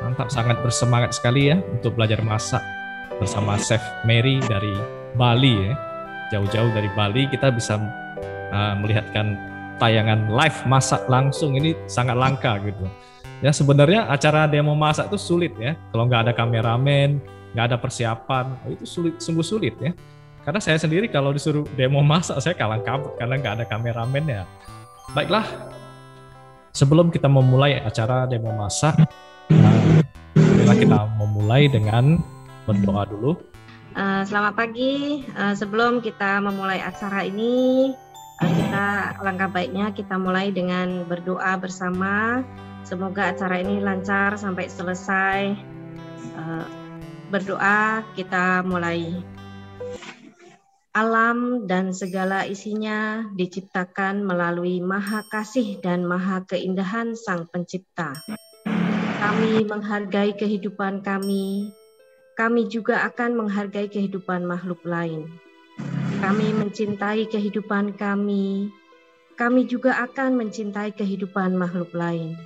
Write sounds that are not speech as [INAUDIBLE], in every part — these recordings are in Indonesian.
Mantap, sangat bersemangat sekali ya untuk belajar masak bersama Chef Mary dari Bali ya. Jauh-jauh dari Bali kita bisa uh, melihatkan tayangan live masak langsung ini sangat langka gitu. Ya sebenarnya acara demo masak itu sulit ya. Kalau nggak ada kameramen, nggak ada persiapan, itu sulit, sungguh sulit ya. Karena saya sendiri kalau disuruh demo masak saya kalang kabut karena nggak ada kameramen ya. Baiklah, sebelum kita memulai acara demo masak, nah, kita memulai dengan berdoa dulu. Uh, selamat pagi. Uh, sebelum kita memulai acara ini, uh, kita langkah baiknya kita mulai dengan berdoa bersama. Semoga acara ini lancar sampai selesai. Uh, berdoa kita mulai. Alam dan segala isinya diciptakan melalui maha kasih dan maha keindahan Sang Pencipta. Kami menghargai kehidupan kami, kami juga akan menghargai kehidupan makhluk lain. Kami mencintai kehidupan kami, kami juga akan mencintai kehidupan makhluk lain.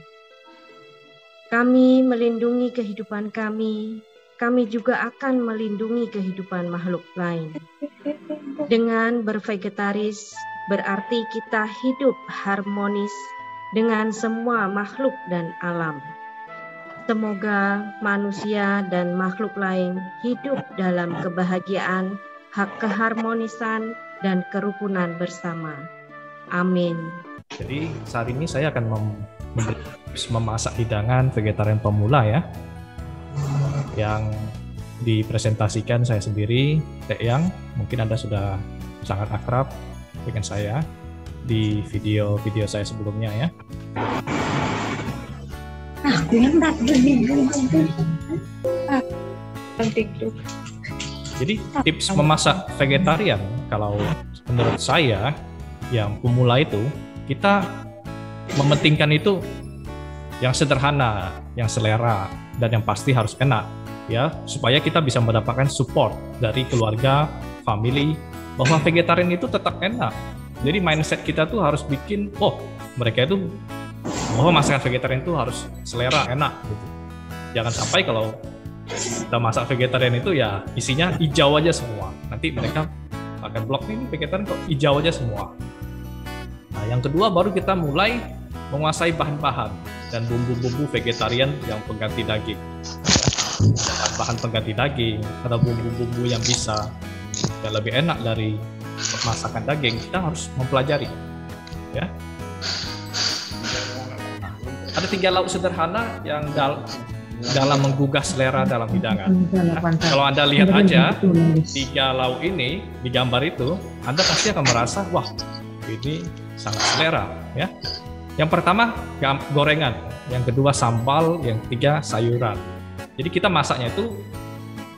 Kami melindungi kehidupan kami, kami juga akan melindungi kehidupan makhluk lain. Dengan bervegetaris berarti kita hidup harmonis dengan semua makhluk dan alam. Semoga manusia dan makhluk lain hidup dalam kebahagiaan, hak keharmonisan, dan kerukunan bersama. Amin. Jadi saat ini saya akan mem memasak hidangan vegetarian pemula ya yang dipresentasikan saya sendiri, Teh Yang. Mungkin Anda sudah sangat akrab dengan saya di video-video saya sebelumnya ya. Aku yang tak Jadi tips memasak vegetarian kalau menurut saya yang pemula itu kita mementingkan itu yang sederhana, yang selera dan yang pasti harus enak ya supaya kita bisa mendapatkan support dari keluarga, family bahwa vegetarian itu tetap enak. Jadi mindset kita tuh harus bikin oh mereka itu bahwa masakan vegetarian itu harus selera enak gitu. Jangan sampai kalau kita masak vegetarian itu ya isinya hijau aja semua. Nanti mereka akan blok ini vegetarian kok hijau aja semua. Nah, yang kedua baru kita mulai menguasai bahan-bahan dan bumbu-bumbu vegetarian yang pengganti daging bahan pengganti daging atau bumbu-bumbu yang bisa yang lebih enak dari masakan daging kita harus mempelajari ya ada tiga lauk sederhana yang dal dalam menggugah selera dalam hidangan. Nah, kalau Anda lihat aja tiga lauk ini di gambar itu, Anda pasti akan merasa, wah ini sangat selera. Ya, yang pertama gorengan, yang kedua sambal, yang ketiga sayuran. Jadi kita masaknya itu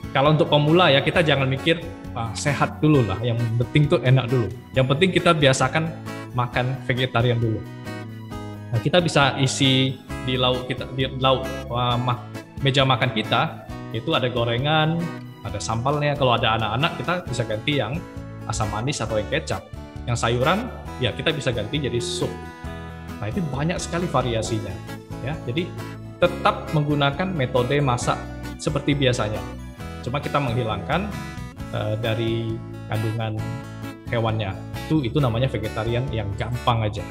kalau untuk pemula ya kita jangan mikir ah, sehat dulu lah. Yang penting tuh enak dulu. Yang penting kita biasakan makan vegetarian dulu. Nah, kita bisa isi di lauk kita di lauk uh, meja makan kita itu ada gorengan, ada sambalnya. Kalau ada anak-anak kita bisa ganti yang asam manis atau yang kecap. Yang sayuran ya kita bisa ganti jadi sup. Nah itu banyak sekali variasinya ya. Jadi tetap menggunakan metode masak seperti biasanya. Cuma kita menghilangkan uh, dari kandungan hewannya. Itu itu namanya vegetarian yang gampang aja.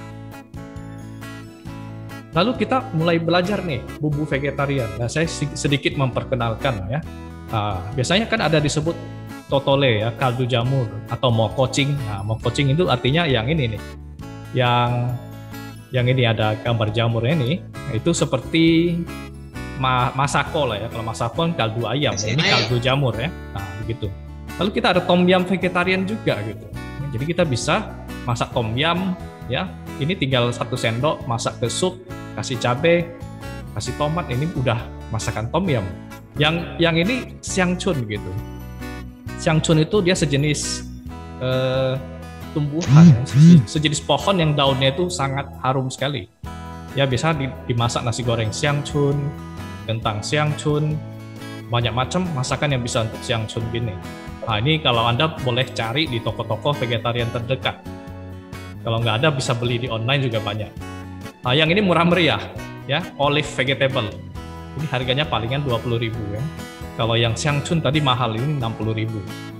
Lalu kita mulai belajar nih bumbu vegetarian. Nah, saya sedikit memperkenalkan ya. Uh, biasanya kan ada disebut totole ya, kaldu jamur atau mokocing. Nah, mokocing itu artinya yang ini nih. Yang yang ini ada gambar jamur ini itu seperti ma masako lah ya. Kalau masako kan kaldu ayam ini kaldu jamur ya. Nah begitu. Lalu kita ada tom yum vegetarian juga gitu. Jadi kita bisa masak tom yum ya. Ini tinggal satu sendok masak ke sup kasih cabai kasih tomat ini udah masakan tom yum yang yang ini siang chun gitu. Siang chun itu dia sejenis eh, tumbuhan ya. hmm. sejenis pohon yang daunnya itu sangat harum sekali ya bisa dimasak nasi goreng siang chun kentang siang chun banyak macam masakan yang bisa untuk siang chun gini nah ini kalau anda boleh cari di toko-toko vegetarian terdekat Kalau nggak ada bisa beli di online juga banyak. Nah, yang ini murah meriah ya, olive vegetable. Ini harganya palingan 20.000 ya. Kalau yang Xiangchun tadi mahal ini 60.000.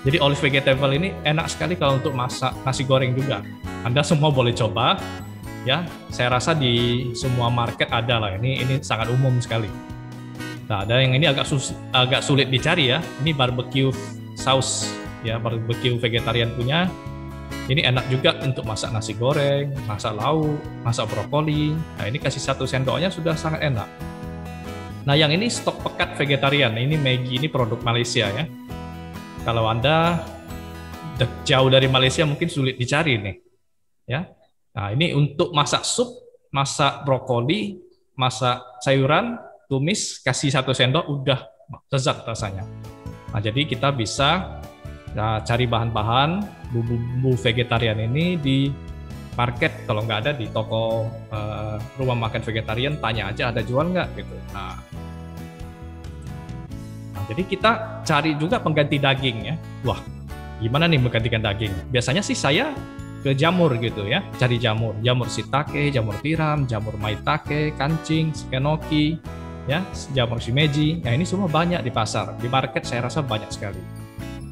Jadi olive vegetable ini enak sekali kalau untuk masak nasi goreng juga. Anda semua boleh coba ya. Saya rasa di semua market ada lah. Ini ini sangat umum sekali. Nah, ada yang ini agak sus, agak sulit dicari ya. Ini barbecue sauce ya, barbecue vegetarian punya ini enak juga untuk masak nasi goreng, masak lauk, masak brokoli. Nah ini kasih satu sendoknya sudah sangat enak. Nah yang ini stok pekat vegetarian. Ini Maggi ini produk Malaysia ya. Kalau anda jauh dari Malaysia mungkin sulit dicari nih. Ya. Nah ini untuk masak sup, masak brokoli, masak sayuran, tumis, kasih satu sendok udah lezat rasanya. Nah jadi kita bisa Nah, cari bahan-bahan bumbu-bumbu vegetarian ini di market kalau nggak ada di toko uh, rumah makan vegetarian tanya aja ada jual nggak gitu. Nah, jadi kita cari juga pengganti daging ya. Wah, gimana nih menggantikan daging? Biasanya sih saya ke jamur gitu ya, cari jamur, jamur shiitake, jamur tiram, jamur maitake, kancing, skenoki, ya, jamur shimeji. Nah ini semua banyak di pasar, di market saya rasa banyak sekali.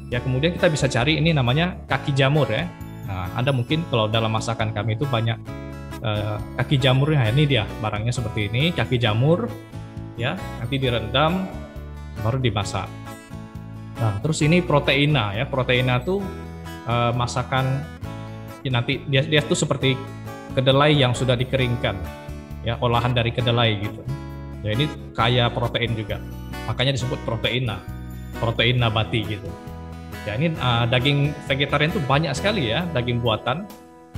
Ya kemudian kita bisa cari ini namanya kaki jamur ya. Nah, Anda mungkin kalau dalam masakan kami itu banyak uh, kaki jamur ya ini dia barangnya seperti ini kaki jamur ya nanti direndam baru dimasak. Nah terus ini proteina ya proteina tuh uh, masakan ya, nanti dia dia tuh seperti kedelai yang sudah dikeringkan ya olahan dari kedelai gitu. Ya ini kaya protein juga makanya disebut proteina protein nabati gitu. Ya ini uh, daging vegetarian itu banyak sekali ya, daging buatan.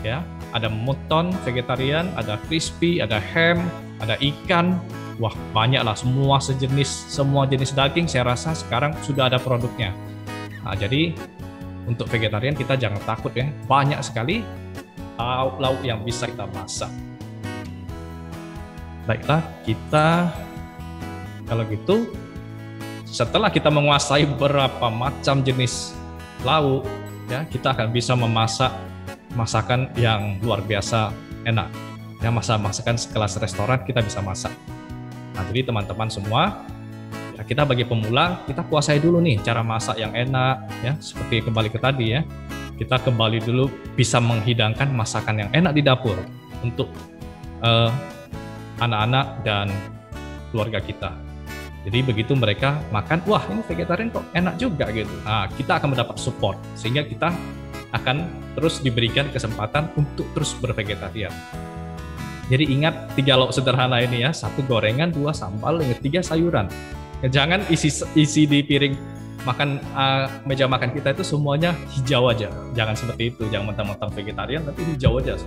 Ya, ada mutton vegetarian, ada crispy, ada ham, ada ikan. Wah, banyak lah semua sejenis semua jenis daging saya rasa sekarang sudah ada produknya. Nah, jadi untuk vegetarian kita jangan takut ya, banyak sekali lauk-lauk yang bisa kita masak. Baiklah, kita kalau gitu setelah kita menguasai beberapa macam jenis lauk, ya kita akan bisa memasak masakan yang luar biasa enak. Ya masa masakan sekelas restoran kita bisa masak. Nah jadi teman-teman semua, ya kita bagi pemula kita kuasai dulu nih cara masak yang enak, ya seperti kembali ke tadi ya. Kita kembali dulu bisa menghidangkan masakan yang enak di dapur untuk eh, anak-anak dan keluarga kita. Jadi begitu mereka makan, wah ini vegetarian kok enak juga gitu. Nah, kita akan mendapat support sehingga kita akan terus diberikan kesempatan untuk terus bervegetarian. Jadi ingat tiga lauk sederhana ini ya, satu gorengan, dua sambal, yang ketiga sayuran. Ya, jangan isi isi di piring makan uh, meja makan kita itu semuanya hijau aja. Jangan seperti itu, jangan mentang-mentang vegetarian tapi hijau aja.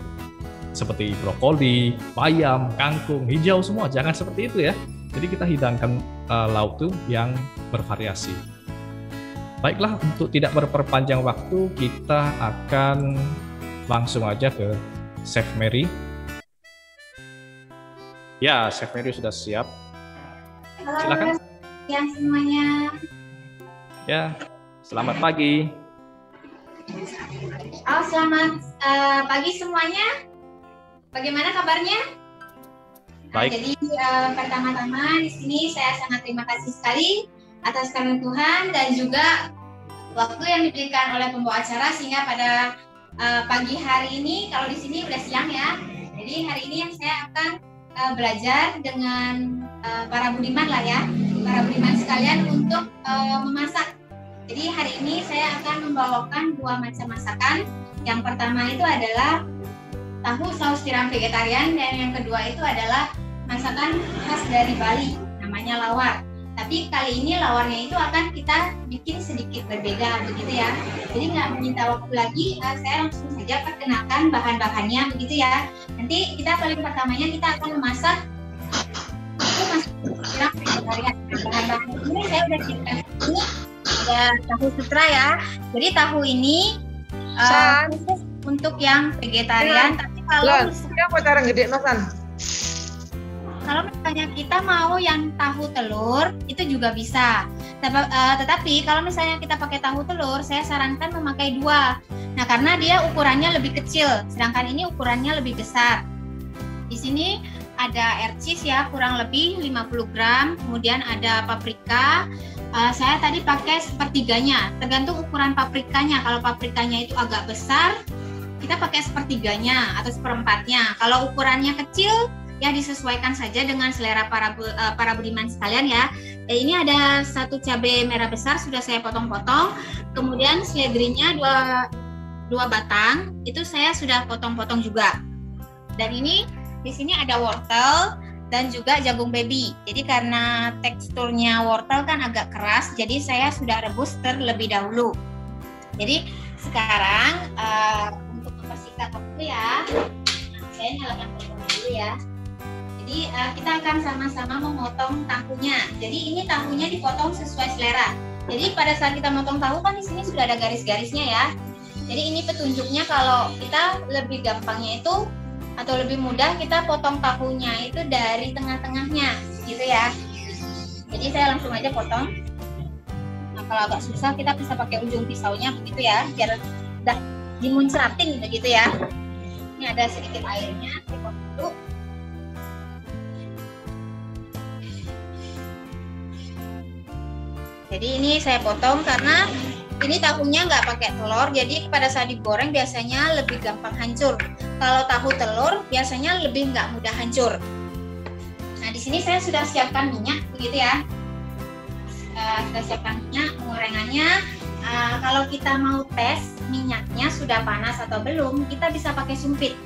Seperti brokoli, bayam, kangkung, hijau semua. Jangan seperti itu ya jadi kita hidangkan uh, lauk tuh yang bervariasi. Baiklah, untuk tidak berperpanjang waktu, kita akan langsung aja ke Chef Mary. Ya, Chef Mary sudah siap. Halo, Silakan. Ya semuanya. Ya, selamat pagi. Oh, selamat uh, pagi semuanya. Bagaimana kabarnya? Baik. Nah, jadi uh, pertama-tama di sini saya sangat terima kasih sekali atas kehadiran Tuhan dan juga waktu yang diberikan oleh pembawa acara sehingga pada uh, pagi hari ini kalau di sini udah siang ya. Jadi hari ini yang saya akan uh, belajar dengan uh, para budiman lah ya, para budiman sekalian untuk uh, memasak. Jadi hari ini saya akan membawakan dua macam masakan. Yang pertama itu adalah tahu saus tiram vegetarian dan yang kedua itu adalah masakan khas dari Bali, namanya lawar. Tapi kali ini lawarnya itu akan kita bikin sedikit berbeda begitu ya. Jadi nggak meminta waktu lagi, uh, saya langsung saja perkenalkan bahan-bahannya begitu ya. Nanti kita paling pertamanya kita akan memasak itu vegetarian. Bahan-bahan ini saya udah siapkan ini ada tahu sutra ya. Jadi tahu ini uh, khusus untuk yang vegetarian. Tapi kalau Lan, mau cara gede masan? Kalau misalnya kita mau yang tahu telur, itu juga bisa. uh, tetapi kalau misalnya kita pakai tahu telur, saya sarankan memakai dua. Nah, karena dia ukurannya lebih kecil, sedangkan ini ukurannya lebih besar. Di sini ada air cheese ya, kurang lebih 50 gram, kemudian ada paprika. Uh, saya tadi pakai sepertiganya, tergantung ukuran paprikanya. Kalau paprikanya itu agak besar, kita pakai sepertiganya atau seperempatnya. Kalau ukurannya kecil, ya disesuaikan saja dengan selera para uh, para budiman sekalian ya. Eh, ini ada satu cabai merah besar sudah saya potong-potong. Kemudian seledrinya dua dua batang itu saya sudah potong-potong juga. Dan ini di sini ada wortel dan juga jagung baby. Jadi karena teksturnya wortel kan agak keras, jadi saya sudah rebus terlebih dahulu. Jadi sekarang uh, untuk mempersingkat waktu ya, saya nyalakan kompor dulu ya. Jadi uh, kita akan sama-sama memotong tahunya. Jadi ini tahunya dipotong sesuai selera. Jadi pada saat kita motong tahu kan di sini sudah ada garis-garisnya ya. Jadi ini petunjuknya kalau kita lebih gampangnya itu atau lebih mudah kita potong tahunya itu dari tengah-tengahnya gitu ya. Jadi saya langsung aja potong. Nah kalau agak susah kita bisa pakai ujung pisaunya begitu ya biar udah dimuncratin begitu ya. Ini ada sedikit airnya, dipotong dulu. Jadi ini saya potong karena ini tahunya nggak pakai telur, jadi pada saat digoreng biasanya lebih gampang hancur. Kalau tahu telur biasanya lebih nggak mudah hancur. Nah di sini saya sudah siapkan minyak, begitu ya. Uh, sudah siapkan minyak, penggorengannya. Uh, kalau kita mau tes minyaknya sudah panas atau belum, kita bisa pakai sumpit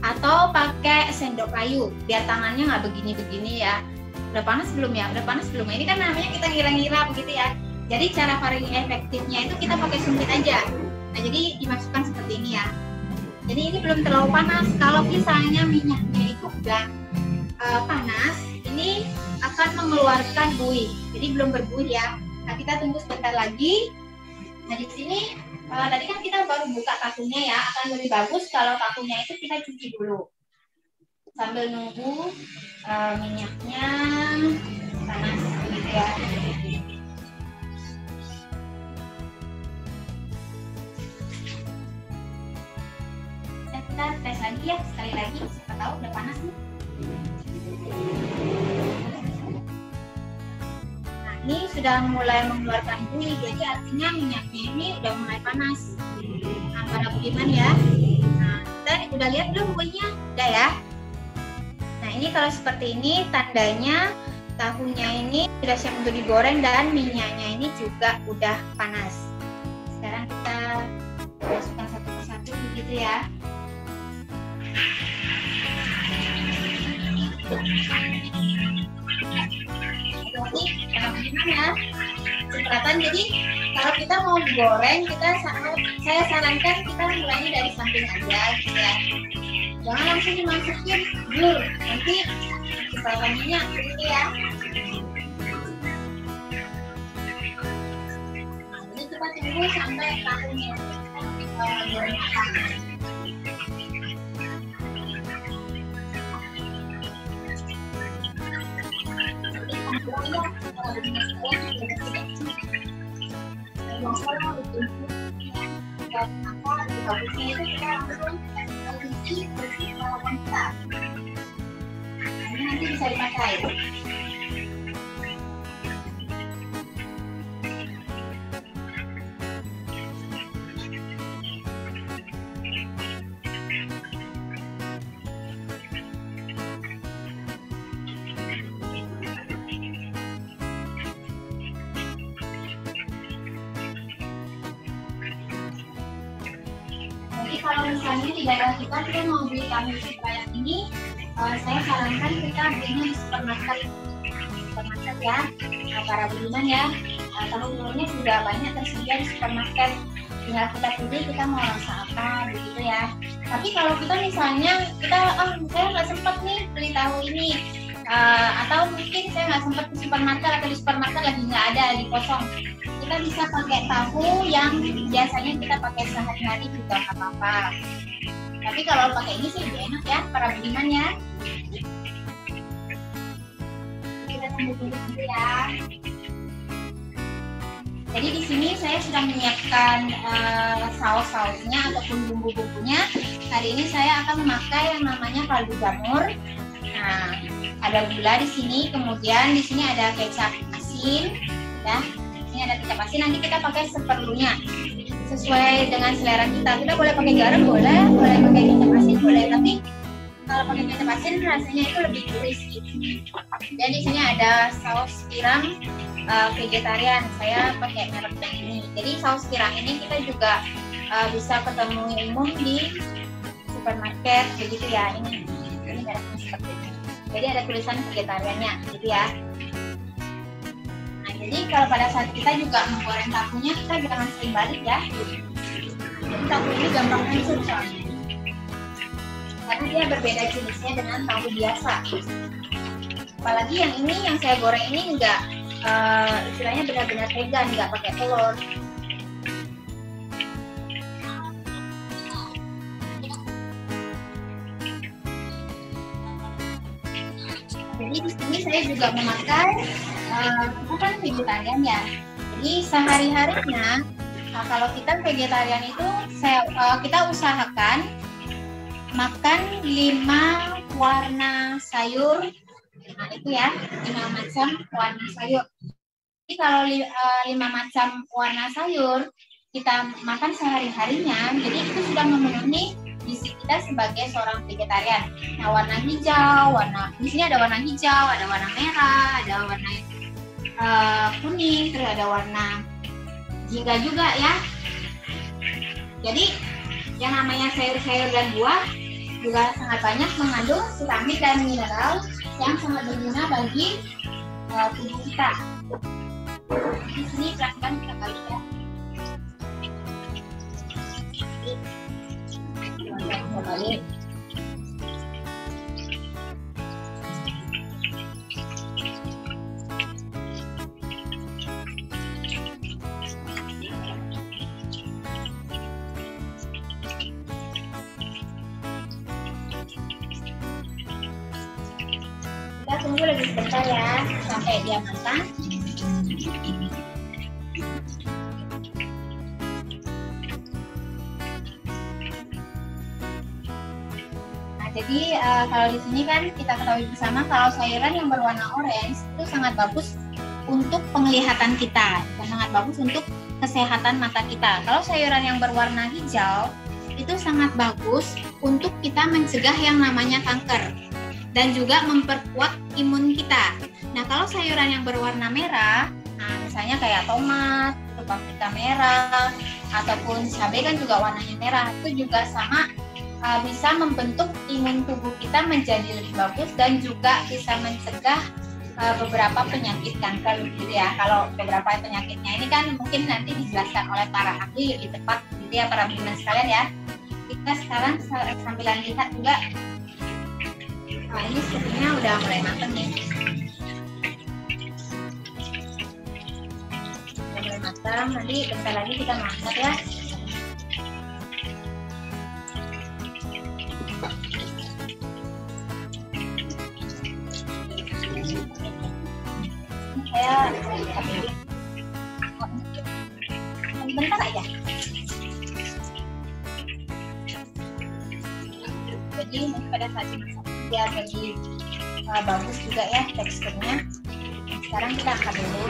atau pakai sendok kayu biar tangannya nggak begini-begini ya udah panas belum ya? Udah panas belum ya? Ini kan namanya kita ngira-ngira begitu ya. Jadi cara paling efektifnya itu kita pakai sumpit aja. Nah jadi dimasukkan seperti ini ya. Jadi ini belum terlalu panas. Kalau misalnya minyaknya itu udah uh, panas ini akan mengeluarkan buih. Jadi belum berbuih ya. Nah kita tunggu sebentar lagi. Nah di sini uh, tadi kan kita baru buka tahunya ya. Akan lebih bagus kalau tahunya itu kita cuci dulu sambil nunggu uh, minyaknya panas gitu ya. Kita tes lagi ya sekali lagi siapa tahu udah panas nih. Nah ini sudah mulai mengeluarkan buih jadi artinya minyaknya ini udah mulai panas. Nah para budiman ya. Nah kita udah lihat belum buihnya? Udah ya. Nah ini kalau seperti ini tandanya tahunya ini sudah siap untuk digoreng dan minyaknya ini juga udah panas. Sekarang kita masukkan satu persatu begitu ya. Gimana? Cepratan jadi kalau kita mau goreng kita saya sarankan kita mulainya dari samping aja gitu ya jangan langsung dimasukin. Blur. Nanti kepalanya gitu ya. Nah, ini kita tunggu sampai tahunya kita itu kita ini nanti bisa dipakai. Beli tahu supaya ini uh, saya sarankan kita belinya di supermarket. Supermarket ya nah, para budiman ya. Uh, tahu telurnya sudah banyak tersedia di supermarket. Tinggal kita pilih kita mau rasa apa begitu ya. Tapi kalau kita misalnya kita oh saya nggak sempat nih beli tahu ini. Uh, atau mungkin saya nggak sempat di supermarket atau di supermarket lagi nggak ada di kosong. Kita bisa pakai tahu yang biasanya kita pakai sehari-hari juga nggak apa-apa. Tapi kalau pakai ini sih lebih enak ya para budiman ya. Kita tunggu dulu ya. Jadi di sini saya sudah menyiapkan uh, saus-sausnya ataupun bumbu-bumbunya. Hari ini saya akan memakai yang namanya kaldu jamur. Nah, ada gula di sini, kemudian di sini ada kecap asin, ya. Ini ada kecap asin. Nanti kita pakai seperlunya, sesuai dengan selera kita. Kita boleh pakai garam, boleh, boleh pakai kecap asin, boleh. Tapi kalau pakai kecap asin rasanya itu lebih gurih sih. Dan di sini ada saus tiram uh, vegetarian. Saya pakai merek yang ini. Jadi saus tiram ini kita juga uh, bisa ketemu umum di supermarket. Begitu ya. Ini ini mereknya seperti ini. Jadi ada tulisan vegetariannya. Gitu ya nah jadi kalau pada saat kita juga menggoreng tahunya kita jangan sering balik ya. Jadi tahu ini gampang hancur soalnya. Karena dia berbeda jenisnya dengan tahu biasa. Apalagi yang ini yang saya goreng ini enggak uh, istilahnya benar-benar vegan nggak pakai telur. Jadi di sini saya juga memakai uh, kan vegetarian ya jadi sehari harinya nah, kalau kita vegetarian itu saya uh, kita usahakan makan lima warna sayur Nah itu ya lima macam warna sayur. Jadi kalau uh, lima macam warna sayur kita makan sehari harinya, jadi itu sudah memenuhi gizi kita sebagai seorang vegetarian. Nah warna hijau, warna di sini ada warna hijau, ada warna merah, ada warna uh, kuning, terus ada warna jingga juga ya. Jadi yang namanya sayur-sayur dan buah juga sangat banyak mengandung vitamin dan mineral yang sangat berguna bagi uh, tubuh kita. Di sini perhatikan kita balik ya. Kita balik. Tunggu lagi sebentar ya sampai dia matang. Nah, jadi uh, kalau di sini kan kita ketahui bersama kalau sayuran yang berwarna orange itu sangat bagus untuk penglihatan kita dan sangat bagus untuk kesehatan mata kita. Kalau sayuran yang berwarna hijau itu sangat bagus untuk kita mencegah yang namanya kanker dan juga memperkuat imun kita. Nah, kalau sayuran yang berwarna merah, nah misalnya kayak tomat, paprika merah, ataupun cabai kan juga warnanya merah, itu juga sama uh, bisa membentuk imun tubuh kita menjadi lebih bagus dan juga bisa mencegah uh, beberapa penyakit kanker gitu ya. Kalau beberapa penyakitnya ini kan mungkin nanti dijelaskan oleh para ahli lebih tepat gitu ya para budiman sekalian ya. Kita sekarang sambilan lihat juga Nah ini sepertinya udah mulai matang nih. Udah mulai matang, nanti bentar lagi kita masak ya. saya bagus juga ya teksturnya. Sekarang kita angkat dulu.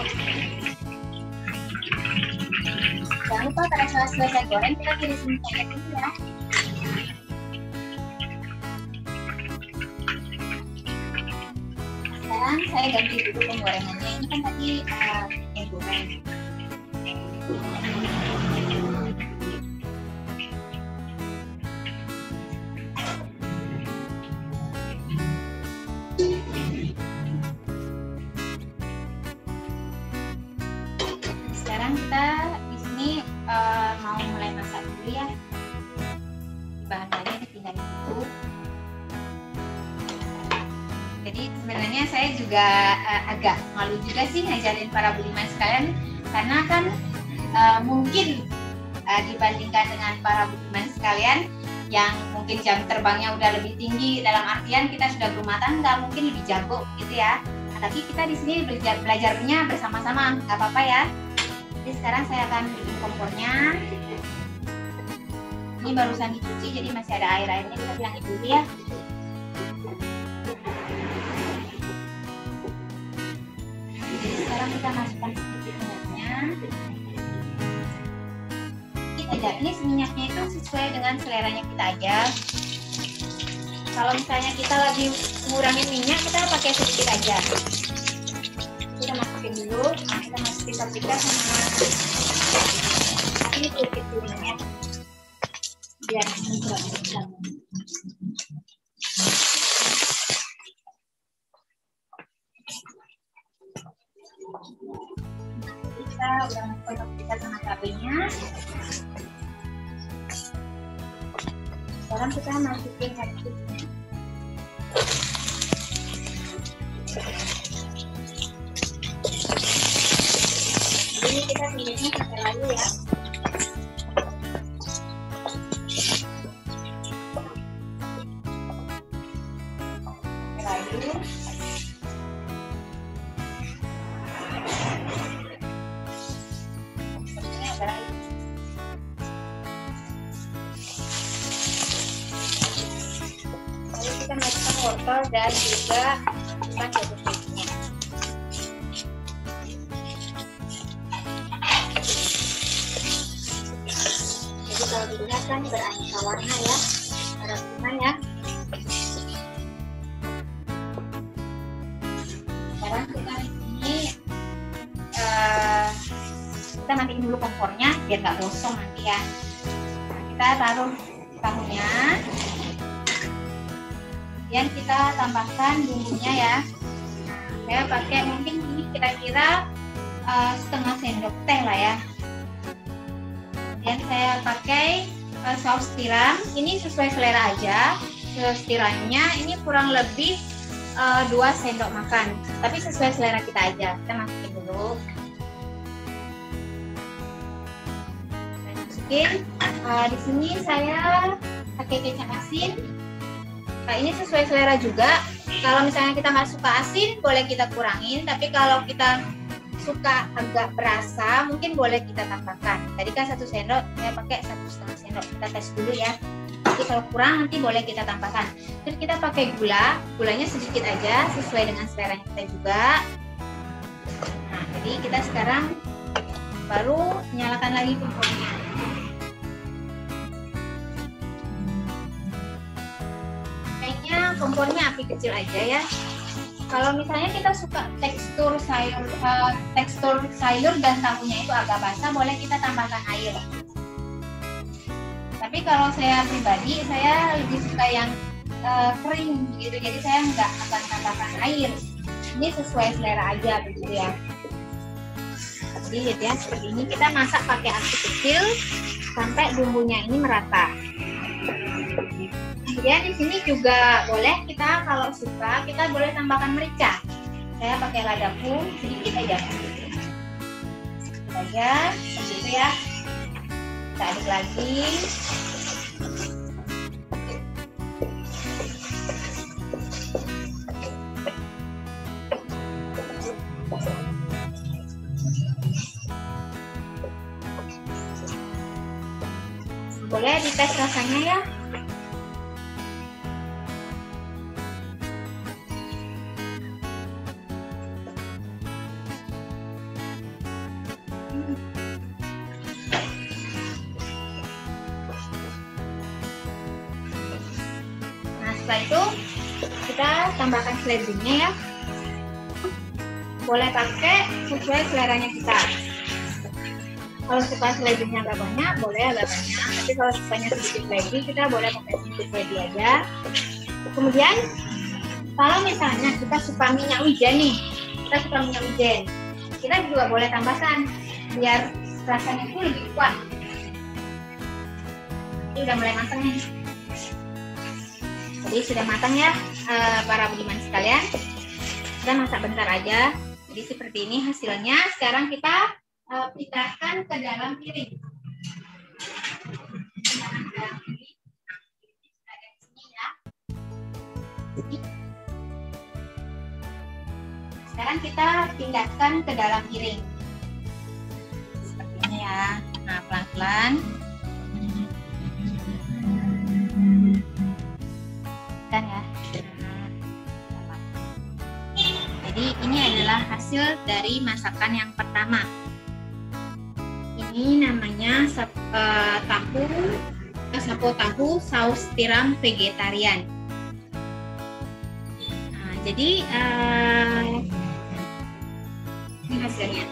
Jangan lupa pada saat selesai goreng kita tiris minyaknya dulu ya. Sekarang saya ganti dulu penggorengannya. Ini kan tadi mungkin jam terbangnya udah lebih tinggi dalam artian kita sudah berumah tangga mungkin lebih jago gitu ya tapi kita di sini belajar belajarnya bersama-sama nggak apa-apa ya di Jadi sekarang saya akan bikin kompornya. Ini barusan dicuci jadi masih ada air-airnya kita bilangin dulu ya. Sekarang kita masukkan Ini minyaknya itu sesuai dengan seleranya kita aja. Kalau misalnya kita lagi ngurangin minyak, kita pakai sedikit aja. Kita masukin dulu. Nah, kita masukin paprika sama ini sedikit kunyitnya biar enggak kita udah masukkan paprika sama cabenya sekarang kita masukin kacangnya ini kita lagi ya. Layu wortel dan juga masukkan cabai kalau dilihat kan beraneka warna ya warna ya. Sekarang kita ini uh, kita matiin dulu kompornya biar nggak gosong nanti ya. Kita taruh tambahkan bumbunya ya. Saya pakai mungkin ini kira-kira uh, setengah sendok teh lah ya. Dan saya pakai uh, saus tiram. Ini sesuai selera aja. Saus tiramnya ini kurang lebih uh, 2 sendok makan. Tapi sesuai selera kita aja. Kita masukin dulu. Masukin. Uh, di sini saya pakai kecap asin nah ini sesuai selera juga. Kalau misalnya kita nggak suka asin boleh kita kurangin. Tapi kalau kita suka agak berasa mungkin boleh kita tambahkan. Tadi kan satu sendok saya pakai satu setengah sendok. Kita tes dulu ya. Jadi kalau kurang nanti boleh kita tambahkan. Terus kita pakai gula. Gulanya sedikit aja sesuai dengan selera kita juga. Nah jadi kita sekarang baru nyalakan lagi kompornya kayaknya kompornya api kecil aja ya. Kalau misalnya kita suka tekstur sayur uh, tekstur sayur dan tahunya itu agak basah boleh kita tambahkan air. Tapi kalau saya pribadi saya lebih suka yang uh, kering gitu. Jadi saya nggak akan tambahkan air. Ini sesuai selera aja begitu ya. Jadi ya seperti ini. Kita masak pakai api kecil sampai bumbunya ini merata kemudian di sini juga boleh kita kalau suka kita boleh tambahkan merica. Saya pakai ladaku sedikit aja. Aja begitu ya. Kita aduk lagi. Boleh dites rasanya ya seledrinya ya. Boleh pakai sesuai seleranya kita. Kalau suka seledrinya agak banyak, boleh agak banyak. Tapi kalau sukanya sedikit seledri, kita boleh pakai sedikit seledri aja. Kemudian kalau misalnya kita suka minyak wijen nih, kita suka minyak wijen, kita juga boleh tambahkan biar rasanya itu lebih kuat. Ini udah mulai matang nih. Jadi sudah matang ya uh, para budiman sekalian. Kita masak bentar aja. Jadi seperti ini hasilnya. Sekarang kita uh, pindahkan ke dalam piring. Sekarang kita pindahkan ke dalam piring. Seperti ya. Nah, pelan-pelan. Kan ya. Jadi ini adalah hasil dari masakan yang pertama. Ini namanya uh, tahu sapo tahu saus tiram vegetarian. Nah, jadi uh, ini hasilnya.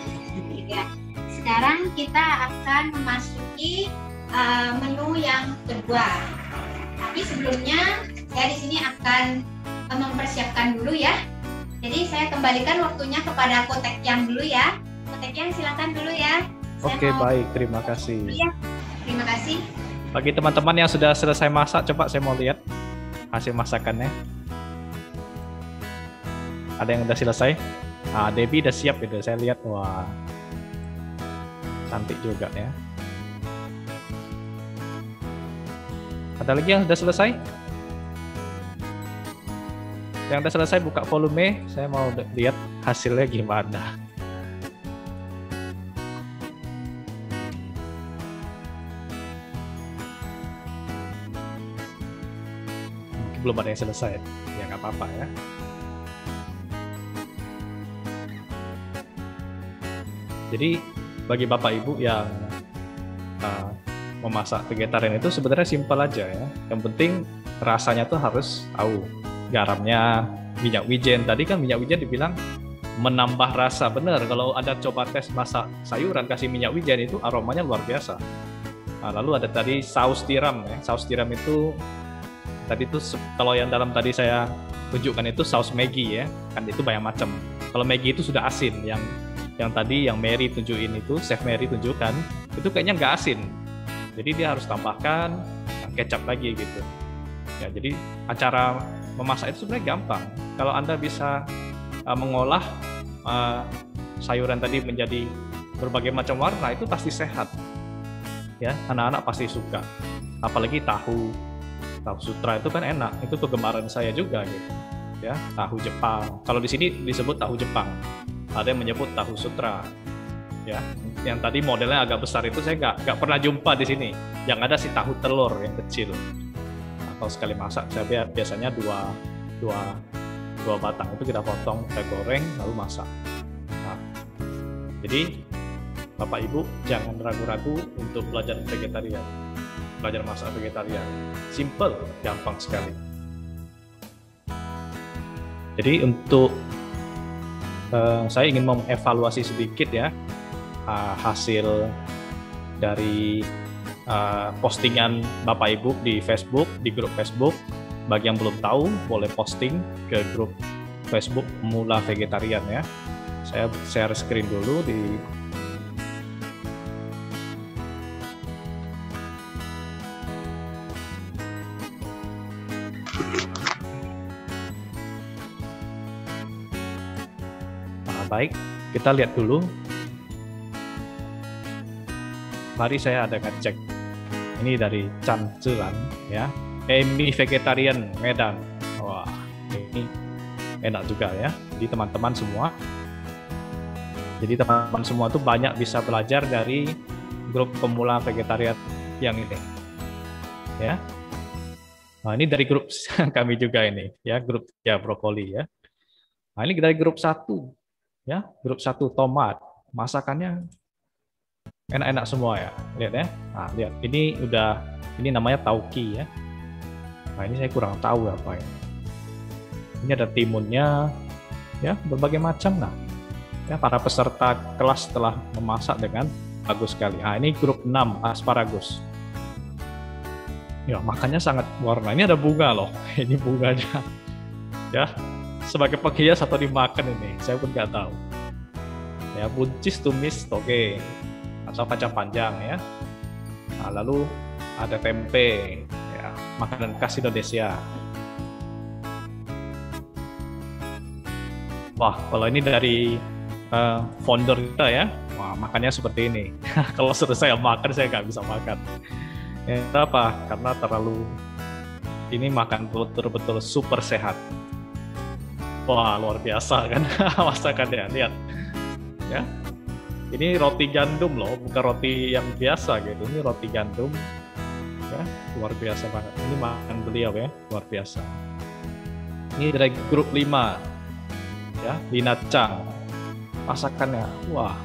Ya. Sekarang kita akan memasuki uh, menu yang kedua. Tapi sebelumnya saya di sini akan mempersiapkan dulu ya. Jadi saya kembalikan waktunya kepada Kotek yang dulu ya. Kotek yang silakan dulu ya. Oke, mau... baik. Terima kasih. Ya. Terima kasih. Bagi teman-teman yang sudah selesai masak, coba saya mau lihat hasil masakannya. Ada yang udah selesai? Ah, Debbie udah siap itu. Saya lihat, wah, cantik juga ya. Ada lagi yang sudah selesai? Yang sudah selesai buka volume, saya mau lihat hasilnya gimana. belum ada yang selesai. Ya nggak apa-apa ya. Jadi bagi bapak ibu yang uh, memasak vegetarian itu sebenarnya simpel aja ya. Yang penting rasanya tuh harus tahu garamnya minyak wijen. Tadi kan minyak wijen dibilang menambah rasa. Benar kalau ada coba tes masak sayuran kasih minyak wijen itu aromanya luar biasa. Nah, lalu ada tadi saus tiram ya. Saus tiram itu tadi itu kalau yang dalam tadi saya tunjukkan itu saus Maggi ya. Kan itu banyak macam. Kalau Maggi itu sudah asin yang yang tadi yang Mary tunjukin itu chef Mary tunjukkan itu kayaknya nggak asin. Jadi dia harus tambahkan kecap lagi gitu. Ya jadi acara memasak itu sebenarnya gampang. Kalau anda bisa uh, mengolah uh, sayuran tadi menjadi berbagai macam warna itu pasti sehat. Ya anak-anak pasti suka. Apalagi tahu tahu sutra itu kan enak. Itu kegemaran saya juga gitu. Ya tahu Jepang. Kalau di sini disebut tahu Jepang. Ada yang menyebut tahu sutra. Ya yang tadi modelnya agak besar itu saya nggak pernah jumpa di sini. Yang ada si tahu telur yang kecil atau sekali masak saya biasanya dua dua dua batang itu kita potong kita goreng lalu masak nah, jadi bapak ibu jangan ragu-ragu untuk belajar vegetarian belajar masak vegetarian. Simple, gampang sekali. Jadi untuk uh, saya ingin mengevaluasi sedikit ya uh, hasil dari uh, postingan Bapak Ibu di Facebook, di grup Facebook. Bagi yang belum tahu, boleh posting ke grup Facebook Mula Vegetarian ya. Saya share screen dulu di Baik, kita lihat dulu. Mari saya adakan cek. Ini dari Chan Zelan ya. Emi Vegetarian Medan. Wah, ini enak juga ya. Jadi teman-teman semua. Jadi teman-teman semua tuh banyak bisa belajar dari grup pemula vegetarian yang ini. Ya. Nah, ini dari grup [LAUGHS] kami juga ini, ya, grup ya brokoli ya. Nah, ini dari grup satu ya grup satu tomat masakannya enak-enak semua ya. Lihat ya. Nah lihat. Ini udah ini namanya tauki ya. Nah ini saya kurang tahu apa ini ini ada timunnya ya berbagai macam nah ya para peserta kelas telah memasak dengan bagus sekali. Nah ini grup 6 asparagus. Ya makannya sangat warna. Ini ada bunga loh. [LAUGHS] Ini bunganya. Ya sebagai penghias atau dimakan ini saya pun nggak tahu. Ya buncis tumis toge atau kacang panjang ya. Nah, lalu ada tempe ya makanan khas Indonesia. Wah kalau ini dari uh, founder kita ya. Wah makannya seperti ini. [LAUGHS] Kalau suruh saya makan saya nggak bisa makan. Ya, apa karena terlalu ini makan betul-betul super sehat. Wah luar biasa kan? [LAUGHS] Masakannya lihat. Ya. Ini roti gandum loh, bukan roti yang biasa gitu. Ini roti gandum, ya luar biasa banget. Ini makan beliau ya, luar biasa. Ini dari grup 5, ya Lina Chang. Masakannya, wah,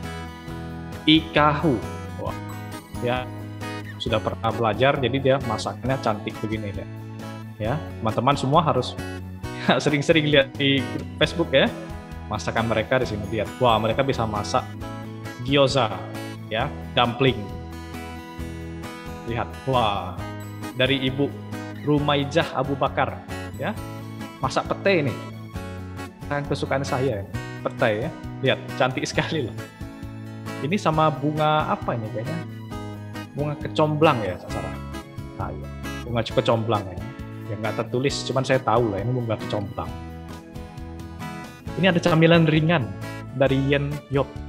ikahu, wah, ya sudah pernah belajar, jadi dia masakannya cantik begini deh. Ya, teman-teman semua harus [LAUGHS] sering-sering lihat di Facebook ya masakan mereka di sini lihat wah mereka bisa masak gyoza ya dumpling. Lihat wah dari ibu Rumaijah Abu Bakar ya. Masak pete ini. Yang kesukaan saya pete ya. Lihat cantik sekali loh. Ini sama bunga apa ini kayaknya? Bunga kecomblang ya sasaran nah, iya. bunga kecomblang ya. Yang nggak tertulis cuman saya tahu lah ini bunga kecomblang. Ini ada camilan ringan dari Yen Yok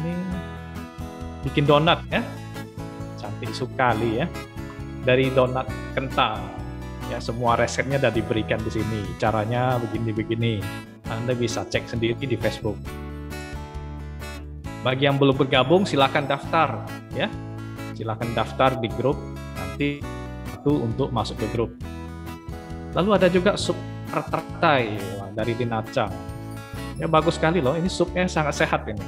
ini bikin donat ya. Cantik sekali ya. Dari donat kentang ya semua resepnya sudah diberikan di sini. Caranya begini-begini. Anda bisa cek sendiri di Facebook. Bagi yang belum bergabung silakan daftar ya. Silakan daftar di grup. Nanti itu untuk masuk ke grup. Lalu ada juga sup teratai dari Dinacang ya bagus sekali loh. Ini supnya sangat sehat ini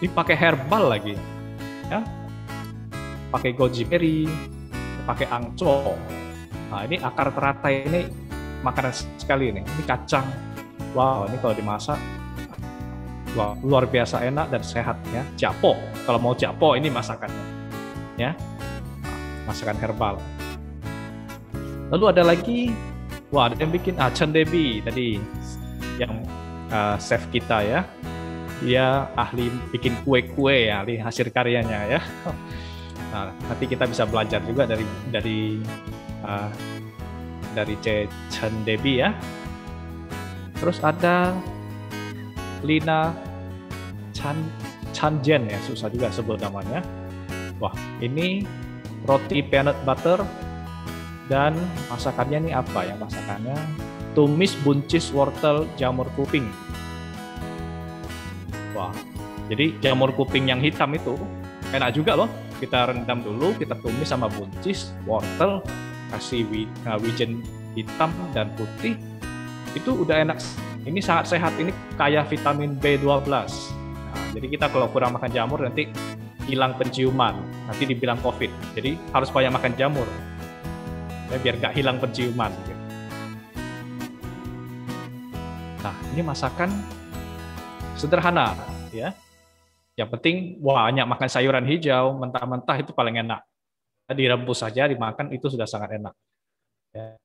ini pakai herbal lagi. Ya. Pakai goji berry pakai angco. Nah ini akar teratai ini makanan sekali ini. Ini kacang. Wow ini kalau dimasak wow, luar biasa enak dan sehat ya. Japo. Kalau mau japo ini masakannya. Ya. Masakan herbal. Lalu ada lagi wah ada yang bikin ah Debi tadi yang uh, chef kita ya dia ahli bikin kue-kue ya, ahli hasil karyanya ya. [LAUGHS] Nah, nanti kita bisa belajar juga dari dari uh, dari C Chen Debi ya. Terus ada Lina Chan Chan Jen ya, susah juga sebut namanya. Wah, ini roti peanut butter dan masakannya ini apa ya masakannya? Tumis buncis wortel jamur kuping Wah, jadi jamur kuping yang hitam itu enak juga loh. Kita rendam dulu, kita tumis sama buncis, wortel, kasih uh, wijen hitam dan putih. Itu udah enak. Ini sangat sehat, ini kaya vitamin B12. Nah, jadi kita kalau kurang makan jamur nanti hilang penciuman, nanti dibilang COVID. Jadi harus banyak makan jamur, ya, biar nggak hilang penciuman. Nah, ini masakan sederhana ya. Yang penting banyak makan sayuran hijau, mentah-mentah itu paling enak. Direbus saja, dimakan itu sudah sangat enak. Ya.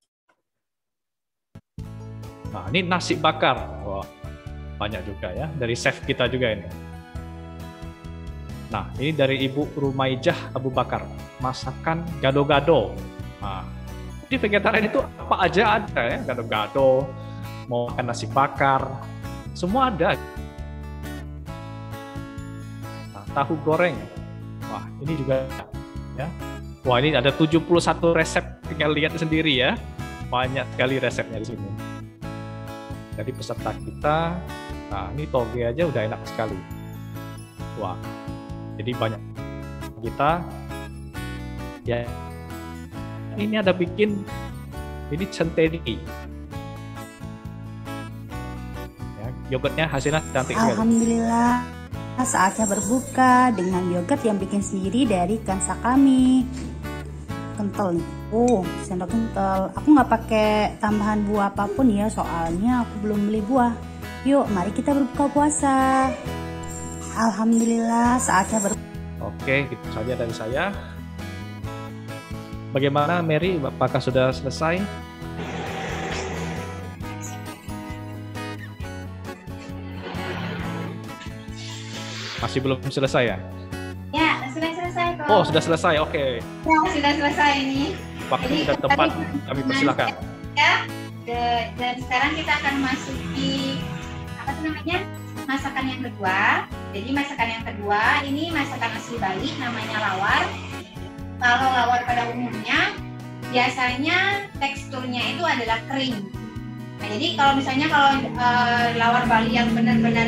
Nah, ini nasi bakar. Wah, banyak juga ya. Dari chef kita juga ini. Nah, ini dari Ibu Rumaijah Abu Bakar. Masakan gado-gado. Nah, di vegetarian itu apa aja ada ya. Gado-gado, mau makan nasi bakar, semua ada tahu goreng. Wah, ini juga ya. Wah, ini ada 71 resep, tinggal lihat sendiri ya. Banyak sekali resepnya di sini. Jadi peserta kita, nah ini toge aja udah enak sekali. Wah, jadi banyak kita ya ini ada bikin ini centeni ya, yogurtnya hasilnya cantik Alhamdulillah saatnya berbuka dengan yogurt yang bikin sendiri dari kansa kami kental nih. Oh sendok kental. Aku nggak pakai tambahan buah apa pun ya soalnya aku belum beli buah. Yuk mari kita berbuka puasa. Alhamdulillah saatnya ber Oke itu saja dari saya. Bagaimana Mary? Apakah sudah selesai Masih belum selesai ya? Ya, sudah selesai kok. Oh, sudah selesai. Oke. Okay. Ya, sudah selesai ini. Waktu Jadi, sudah tepat. Kami persilakan. Ya, dan sekarang kita akan masuki apa tuh namanya? Masakan yang kedua. Jadi masakan yang kedua ini masakan asli Bali namanya lawar. Kalau lawar pada umumnya biasanya teksturnya itu adalah kering. Nah, jadi kalau misalnya kalau uh, lawar Bali yang benar-benar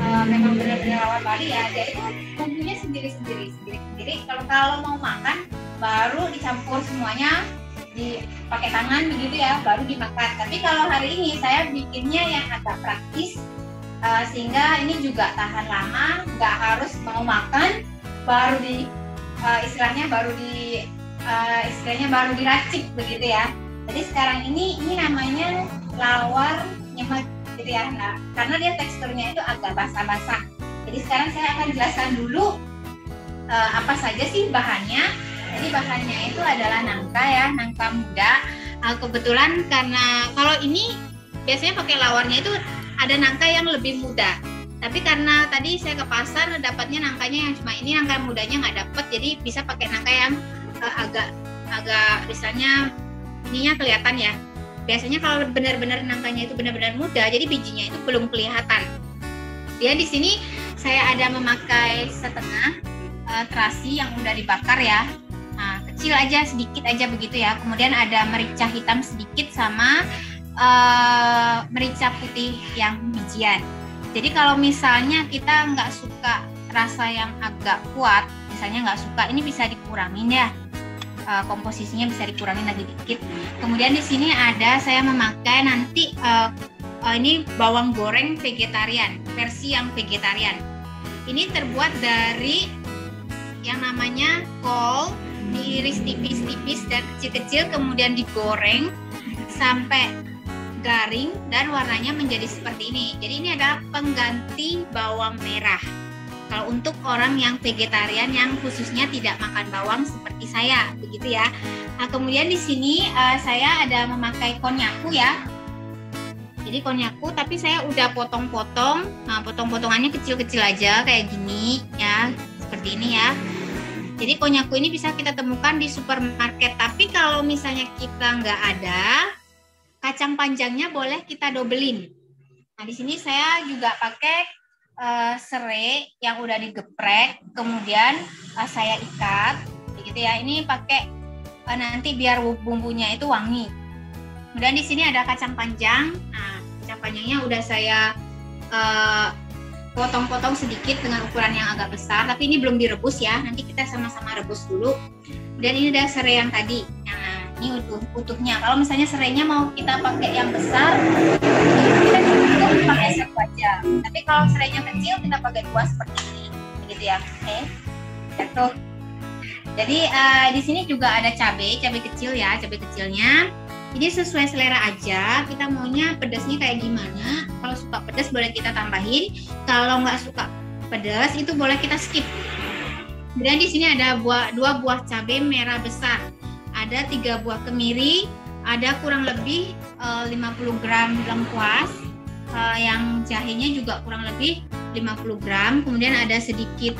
uh, memang benar-benar lawar Bali ya, dia itu bumbunya sendiri-sendiri, sendiri-sendiri. Kalau kalau mau makan baru dicampur semuanya dipakai tangan begitu ya, baru dimakan. Tapi kalau hari ini saya bikinnya yang agak praktis uh, sehingga ini juga tahan lama, nggak harus mau makan baru di uh, istilahnya baru di uh, istilahnya baru diracik begitu ya. Jadi sekarang ini ini namanya lawar nyemek gitu ya. Nah, karena dia teksturnya itu agak basah-basah. Jadi sekarang saya akan jelaskan dulu uh, apa saja sih bahannya. Jadi bahannya itu adalah nangka ya, nangka muda. Uh, kebetulan karena kalau ini biasanya pakai lawarnya itu ada nangka yang lebih muda. Tapi karena tadi saya ke pasar dapatnya nangkanya yang cuma ini nangka mudanya nggak dapet, jadi bisa pakai nangka yang uh, agak agak misalnya ininya kelihatan ya. Biasanya kalau benar-benar nangkanya itu benar-benar muda jadi bijinya itu belum kelihatan. Dia di sini saya ada memakai setengah uh, terasi yang udah dibakar ya. Nah, kecil aja sedikit aja begitu ya. Kemudian ada merica hitam sedikit sama uh, merica putih yang bijian. Jadi kalau misalnya kita nggak suka rasa yang agak kuat misalnya nggak suka ini bisa dikurangin ya uh, komposisinya bisa dikurangin lagi dikit. Kemudian di sini ada saya memakai nanti uh, uh, ini bawang goreng vegetarian, versi yang vegetarian. Ini terbuat dari yang namanya kol diiris tipis-tipis dan kecil-kecil kemudian digoreng sampai garing dan warnanya menjadi seperti ini. Jadi ini adalah pengganti bawang merah. Kalau untuk orang yang vegetarian yang khususnya tidak makan bawang seperti saya, begitu ya. Nah, kemudian di sini uh, saya ada memakai konnyaku ya. Jadi konnyaku tapi saya udah potong-potong. Nah, potong-potongannya kecil-kecil aja kayak gini ya, seperti ini ya. Jadi konnyaku ini bisa kita temukan di supermarket. Tapi kalau misalnya kita nggak ada, kacang panjangnya boleh kita dobelin. Nah, di sini saya juga pakai uh, serai yang udah digeprek, kemudian uh, saya ikat, begitu ya. Ini pakai uh, nanti biar bumbunya itu wangi. Kemudian di sini ada kacang panjang. Nah, kacang panjangnya udah saya potong-potong uh, sedikit dengan ukuran yang agak besar, tapi ini belum direbus ya. Nanti kita sama-sama rebus dulu. Dan ini ada serai yang tadi. Nah, ini utuh utuhnya. Kalau misalnya serainya mau kita pakai yang besar, kita pakai satu aja. Tapi kalau serainya kecil, kita pakai dua seperti ini, begitu ya. Oke, jatuh. Jadi uh, di sini juga ada cabai, cabai kecil ya, cabai kecilnya. Jadi sesuai selera aja, kita maunya pedasnya kayak gimana. Kalau suka pedas boleh kita tambahin. Kalau nggak suka pedas itu boleh kita skip. Kemudian di sini ada buah, dua buah cabai merah besar ada tiga buah kemiri, ada kurang lebih uh, 50 gram lengkuas, uh, yang jahenya juga kurang lebih 50 gram, kemudian ada sedikit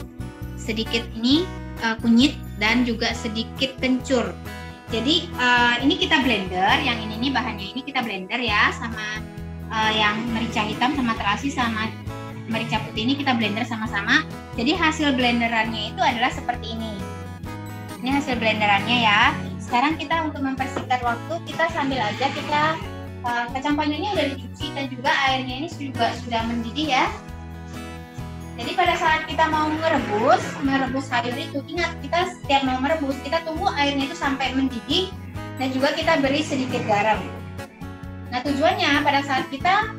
sedikit ini uh, kunyit dan juga sedikit kencur. Jadi uh, ini kita blender, yang ini nih bahannya ini kita blender ya sama uh, yang merica hitam sama terasi sama merica putih ini kita blender sama-sama. Jadi hasil blenderannya itu adalah seperti ini. Ini hasil blenderannya ya sekarang kita untuk mempersingkat waktu kita sambil aja kita uh, kacang panjangnya udah dicuci dan juga airnya ini juga sudah mendidih ya. Jadi pada saat kita mau merebus merebus sayur itu ingat kita setiap mau merebus kita tunggu airnya itu sampai mendidih dan juga kita beri sedikit garam. Nah tujuannya pada saat kita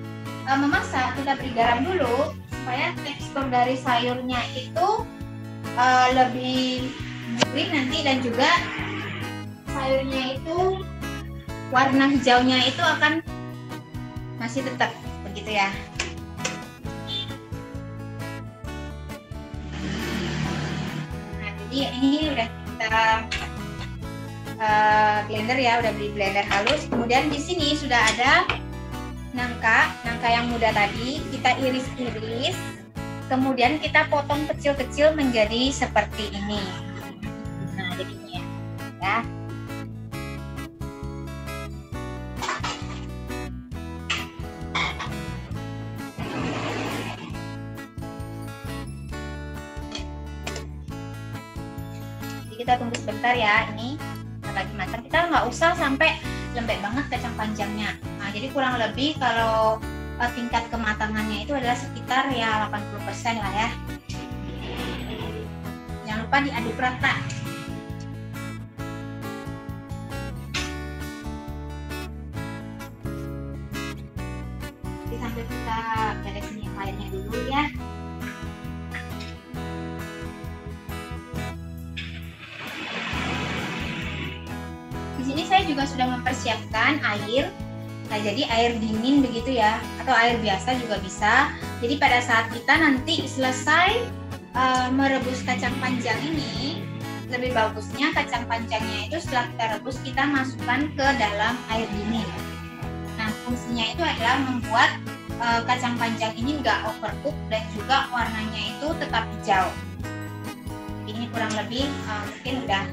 uh, memasak kita beri garam dulu supaya tekstur dari sayurnya itu uh, lebih gurih nanti dan juga sayurnya itu warna hijaunya itu akan masih tetap begitu ya. Nah, jadi ini udah kita uh, blender ya, udah beli blender halus. Kemudian di sini sudah ada nangka, nangka yang muda tadi kita iris-iris. Kemudian kita potong kecil-kecil menjadi seperti ini. Nah, jadinya ya. Sebentar ya ini lagi matang kita nggak usah sampai lembek banget kacang panjangnya. Nah, jadi kurang lebih kalau uh, tingkat kematangannya itu adalah sekitar ya 80% lah ya. Jangan lupa diaduk rata. Jadi air dingin begitu ya, atau air biasa juga bisa. Jadi pada saat kita nanti selesai uh, merebus kacang panjang ini, lebih bagusnya kacang panjangnya itu setelah kita rebus kita masukkan ke dalam air dingin. Nah, fungsinya itu adalah membuat uh, kacang panjang ini nggak overcook dan juga warnanya itu tetap hijau. Ini kurang lebih uh, mungkin udah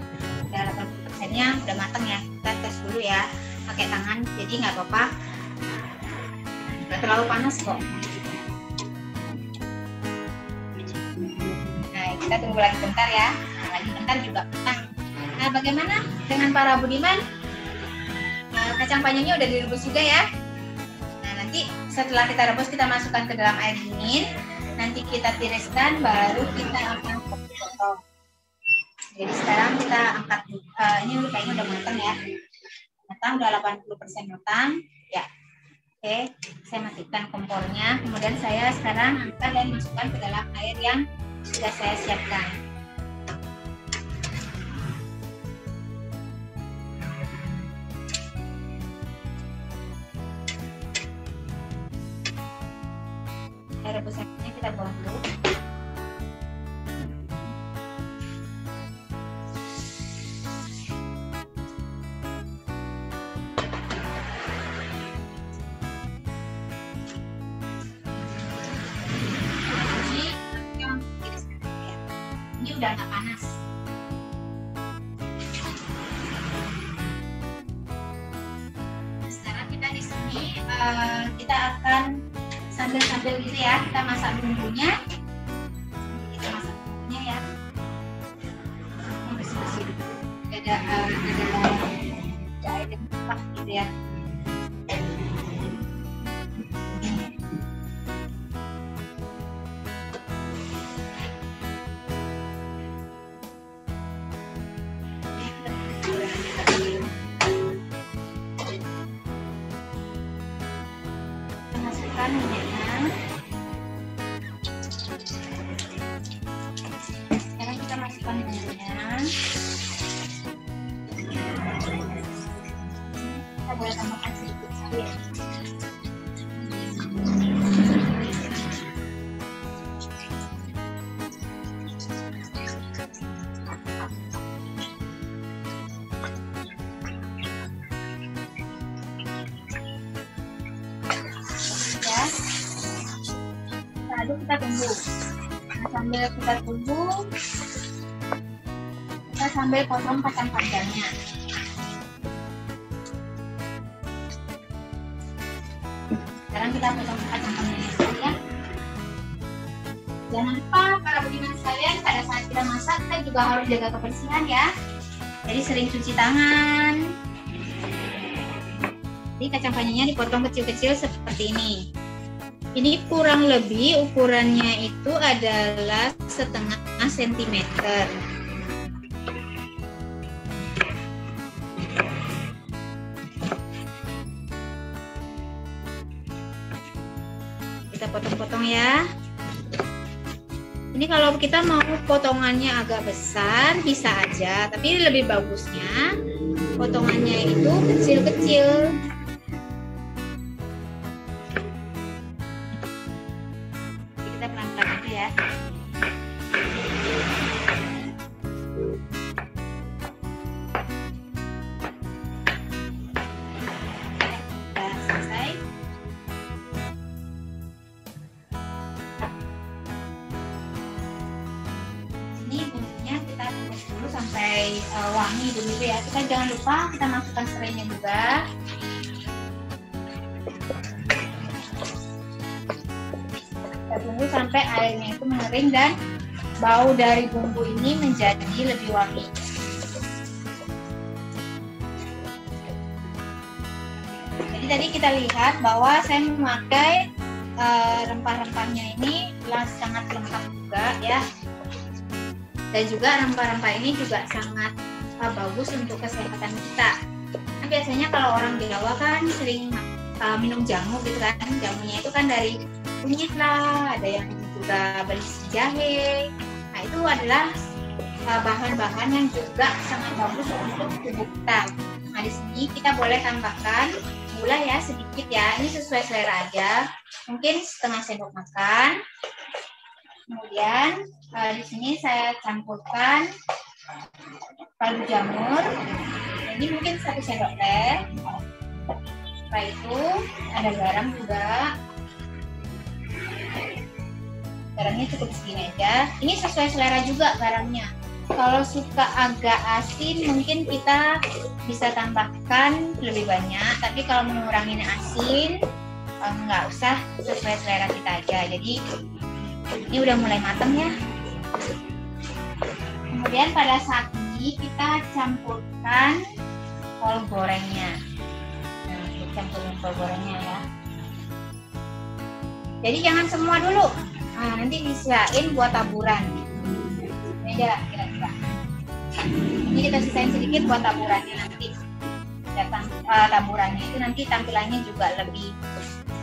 udah 80 persennya udah matang ya. Kita tes dulu ya pakai tangan jadi nggak apa-apa terlalu panas kok. Nah kita tunggu lagi bentar ya. Nah, lagi bentar juga petang. Nah bagaimana dengan para budiman? Nah, kacang panjangnya udah direbus juga ya. Nah nanti setelah kita rebus kita masukkan ke dalam air dingin. Nanti kita tiriskan baru kita akan potong. Jadi sekarang kita angkat uh, ini kayaknya udah matang ya. Matang udah 80% matang. Ya oke saya matikan kompornya. Kemudian saya sekarang angkat dan masukkan ke dalam air yang sudah saya siapkan. Air rebusannya kita buang dulu uh, kita akan sambil-sambil gitu ya kita masak bumbunya. Kita masak bumbunya ya. Ada uh, ada ada air gitu ya. Dipotong kecil-kecil seperti ini ini kurang lebih ukurannya itu adalah setengah sentimeter. Kita potong-potong ya. Ini kalau kita mau potongannya agak besar bisa aja, tapi lebih bagusnya potongannya itu kecil-kecil Kita tunggu sampai airnya itu mengering dan bau dari bumbu ini menjadi lebih wangi. Jadi tadi kita lihat bahwa saya memakai uh, rempah-rempahnya ini sangat lengkap juga ya. Dan juga rempah-rempah ini juga sangat uh, bagus untuk kesehatan kita. Nah, biasanya kalau orang Jawa kan sering uh, minum jamu gitu kan. Jamunya itu kan dari kunyit lah, ada yang juga berisi jahe. Nah, itu adalah bahan-bahan yang juga sangat bagus untuk tubuh kita. Nah, di sini kita boleh tambahkan gula ya sedikit ya. Ini sesuai selera aja. Mungkin setengah sendok makan. Kemudian uh, di sini saya campurkan kaldu jamur. Ini mungkin satu sendok teh. Setelah itu ada garam juga. Garamnya cukup segini aja. Ini sesuai selera juga garamnya. Kalau suka agak asin mungkin kita bisa tambahkan lebih banyak. Tapi kalau mengurangi asin eh, nggak usah sesuai selera kita aja. Jadi ini udah mulai matang ya. Kemudian pada saat ini kita campurkan kol gorengnya. Nah, campurin kol gorengnya ya. Jadi jangan semua dulu. Nah, nanti disisain buat taburan. Ini aja kira-kira. Ini kita sisain sedikit buat taburannya nanti. Datang uh, taburannya itu nanti tampilannya juga lebih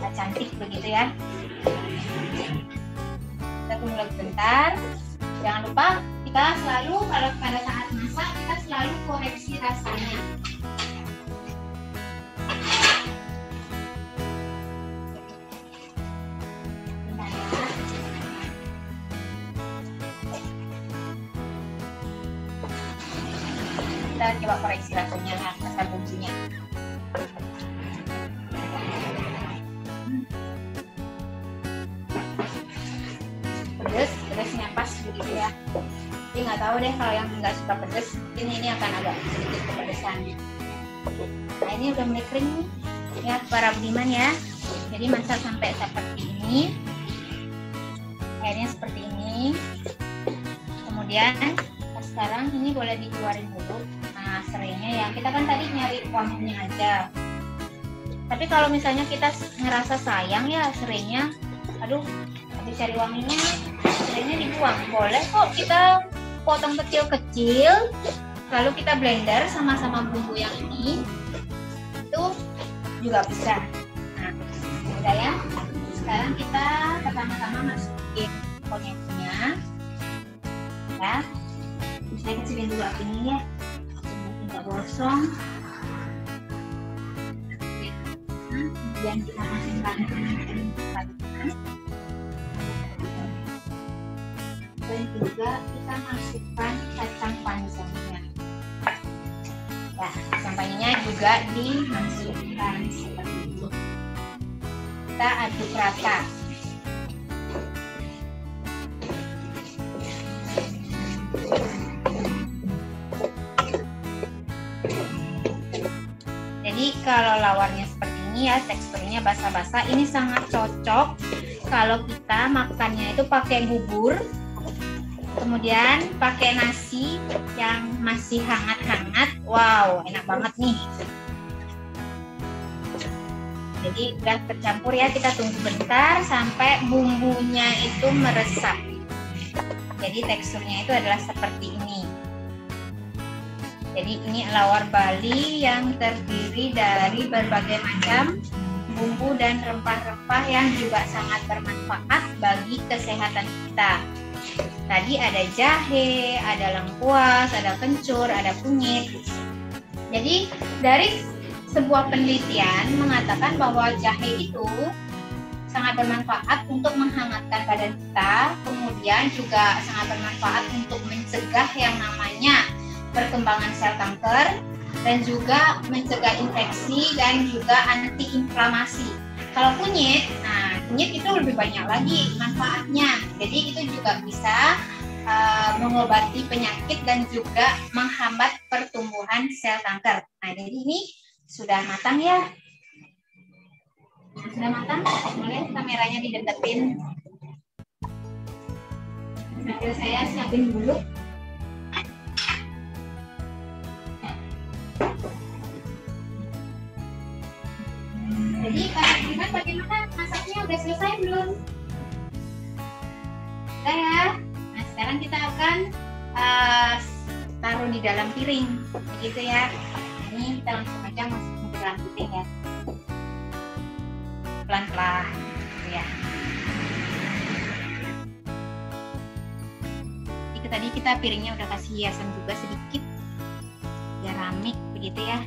uh, cantik begitu ya. Kita tunggu lagi bentar. Jangan lupa kita selalu kalau pada saat masak kita selalu koreksi rasanya. Kita coba koreksi rasanya rasa bumbunya pedes pedesnya pas begitu ya. Tapi nggak tahu deh kalau yang nggak suka pedes mungkin ini akan agak sedikit kepedesan. Nah ini udah mulai kering nih. Ya para budiman ya. Jadi masak sampai seperti ini. Airnya seperti ini. Kemudian sekarang ini boleh dikeluarin dulu nah serainya ya kita kan tadi nyari wanginya aja. Tapi kalau misalnya kita ngerasa sayang ya serainya aduh habis cari wanginya serainya dibuang. Boleh kok kita potong kecil-kecil lalu kita blender sama-sama bumbu yang ini itu juga bisa. Nah udah ya. Sekarang kita pertama-tama masukin konyaknya ya. Saya kecilin dulu apinya ya tidak gosong kita masukkan dan juga kita masukkan kacang panjangnya. Ya kacang panjangnya juga dimasukkan seperti itu kita aduk rata lawarnya seperti ini ya teksturnya basah-basah. Ini sangat cocok kalau kita makannya itu pakai bubur kemudian pakai nasi yang masih hangat-hangat. Wow enak banget nih. Jadi udah tercampur ya kita tunggu bentar sampai bumbunya itu meresap. Jadi teksturnya itu adalah seperti ini jadi ini lawar Bali yang terdiri dari berbagai macam bumbu dan rempah-rempah yang juga sangat bermanfaat bagi kesehatan kita. Tadi ada jahe, ada lengkuas, ada kencur, ada kunyit. Jadi dari sebuah penelitian mengatakan bahwa jahe itu sangat bermanfaat untuk menghangatkan badan kita, kemudian juga sangat bermanfaat untuk mencegah yang namanya perkembangan sel kanker dan juga mencegah infeksi dan juga antiinflamasi. Kalau kunyit, nah kunyit itu lebih banyak lagi manfaatnya. Jadi itu juga bisa uh, mengobati penyakit dan juga menghambat pertumbuhan sel kanker. Nah jadi ini sudah matang ya. Sudah matang, boleh kameranya dideketin. Sambil saya siapin dulu. Jadi Kak Budiman bagaimana masaknya udah selesai belum? Udah ya. Nah sekarang kita akan uh, taruh di dalam piring, begitu ya. Ini kita langsung aja masukin ke dalam piring ya. Pelan-pelan, gitu ya. Itu tadi kita piringnya udah kasih hiasan juga sedikit, biar rame, begitu ya.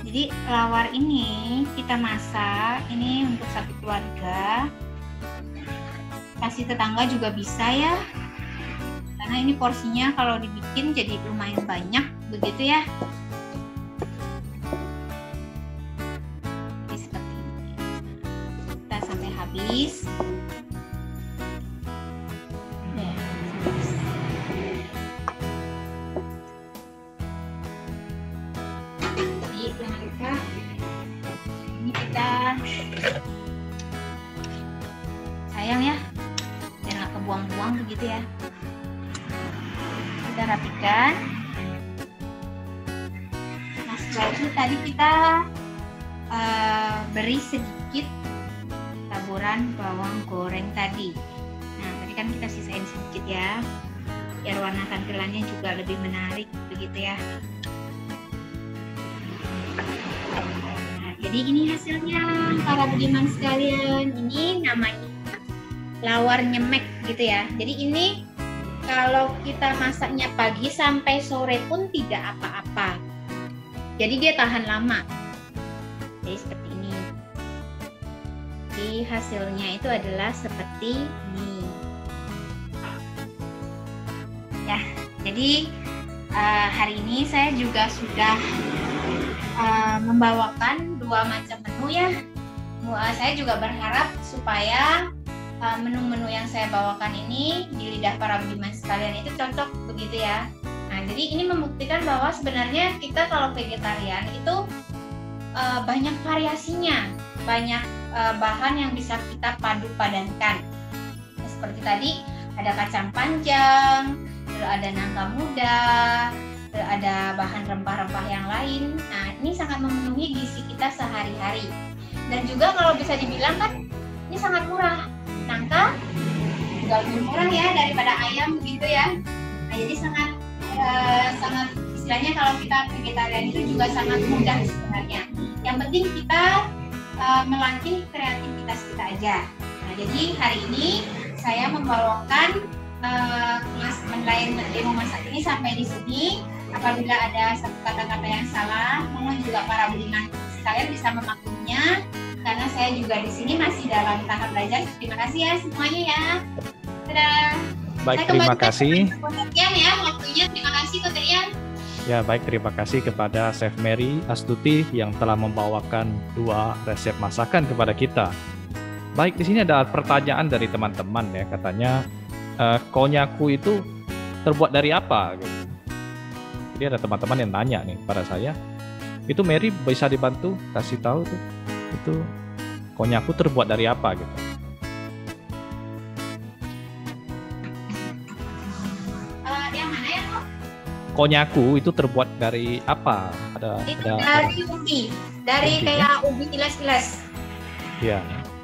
Jadi lawar ini kita masak ini untuk satu keluarga. Kasih tetangga juga bisa ya. Karena ini porsinya kalau dibikin jadi lumayan banyak begitu ya. Jadi seperti ini. Kita sampai habis. Jadi ini kalau kita masaknya pagi sampai sore pun tidak apa-apa. Jadi dia tahan lama. Jadi seperti ini. Jadi hasilnya itu adalah seperti ini. Ya, jadi uh, hari ini saya juga sudah uh, membawakan dua macam menu ya. Uh, saya juga berharap supaya menu-menu uh, yang saya bawakan ini di lidah para budiman sekalian itu cocok begitu ya. Nah, jadi ini membuktikan bahwa sebenarnya kita kalau vegetarian itu uh, banyak variasinya, banyak uh, bahan yang bisa kita padu padankan. Seperti tadi ada kacang panjang, ada nangka muda, ada bahan rempah-rempah yang lain. Nah, ini sangat memenuhi gizi kita sehari-hari. Dan juga kalau bisa dibilang kan ini sangat murah. Nangka juga lebih murah ya daripada ayam begitu ya. Nah, jadi sangat uh, sangat istilahnya kalau kita vegetarian itu juga sangat mudah sebenarnya. Yang penting kita uh, melatih kreativitas kita aja. Nah, jadi hari ini saya membawakan uh, kelas online demo masak ini sampai di sini apabila ada satu kata-kata yang salah, mohon juga para budiman sekalian bisa memaklumnya karena saya juga di sini masih dalam tahap belajar. Terima kasih ya semuanya ya. Dadah. Baik, saya terima kasih. Koterian ya waktunya. Terima kasih Koterian. Ya, baik terima kasih kepada Chef Mary Astuti yang telah membawakan dua resep masakan kepada kita. Baik, di sini ada pertanyaan dari teman-teman ya, katanya uh, konyaku itu terbuat dari apa? Jadi ada teman-teman yang nanya nih pada saya, itu Mary bisa dibantu kasih tahu tuh itu konyaku terbuat dari apa gitu. Uh, yang mana ya? Konyaku itu terbuat dari apa? Ada, itu ada dari ubi, dari Ubi, kayak ubi ilas-ilas. ya.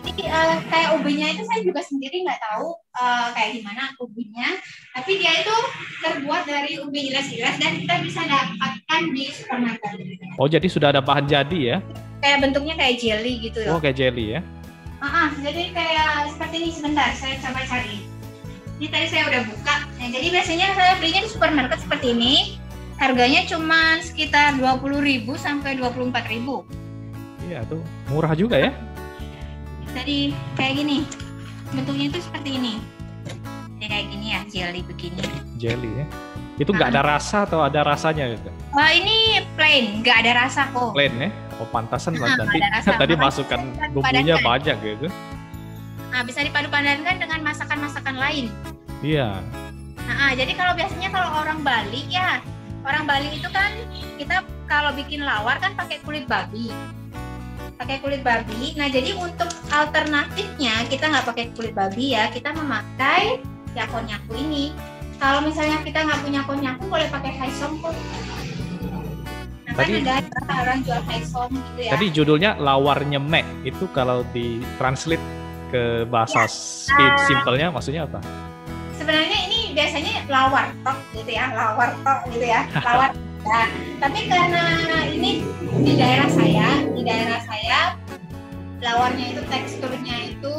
Jadi uh, kayak ubinya itu saya juga sendiri nggak tahu uh, kayak gimana ubinya, tapi dia itu terbuat dari ubi ilas-ilas dan kita bisa dapatkan di supermarket. Oh, jadi sudah ada bahan jadi ya? Kayak bentuknya kayak jelly gitu Oh, loh. kayak jelly ya? Ah, ah, jadi kayak seperti ini sebentar, saya coba cari. Ini tadi saya udah buka. Nah, jadi biasanya saya belinya di supermarket seperti ini. Harganya cuma sekitar 20.000 sampai 24.000. Iya, tuh murah juga ya? Jadi kayak gini. Bentuknya itu seperti ini. Jadi kayak gini ya, jelly begini. Jelly ya. Itu nggak ada rasa atau ada rasanya gitu? Wah, ini plain, nggak ada rasa kok. Plain ya? Oh, pantasan Nah, tadi tadi masukkan bumbunya banyak gitu. Nah, bisa dipadu-padankan dengan masakan-masakan lain. Iya. Nah, ah, jadi kalau biasanya kalau orang Bali ya, orang Bali itu kan kita kalau bikin lawar kan pakai kulit babi. Pakai kulit babi. Nah, jadi untuk alternatifnya kita nggak pakai kulit babi ya, kita memakai ya konyaku ini. Kalau misalnya kita nggak punya konyaku boleh pakai haisong kok. Nah, tadi, kan ada orang jual haisom gitu ya. Tadi judulnya lawar nyemek. Itu kalau di translate ke bahasa ya. simpelnya maksudnya apa? Sebenarnya ini biasanya lawar tok gitu ya, lawar tok gitu ya, [LAUGHS] lawar. ya. Tapi karena ini di daerah saya, di daerah saya lawarnya itu teksturnya itu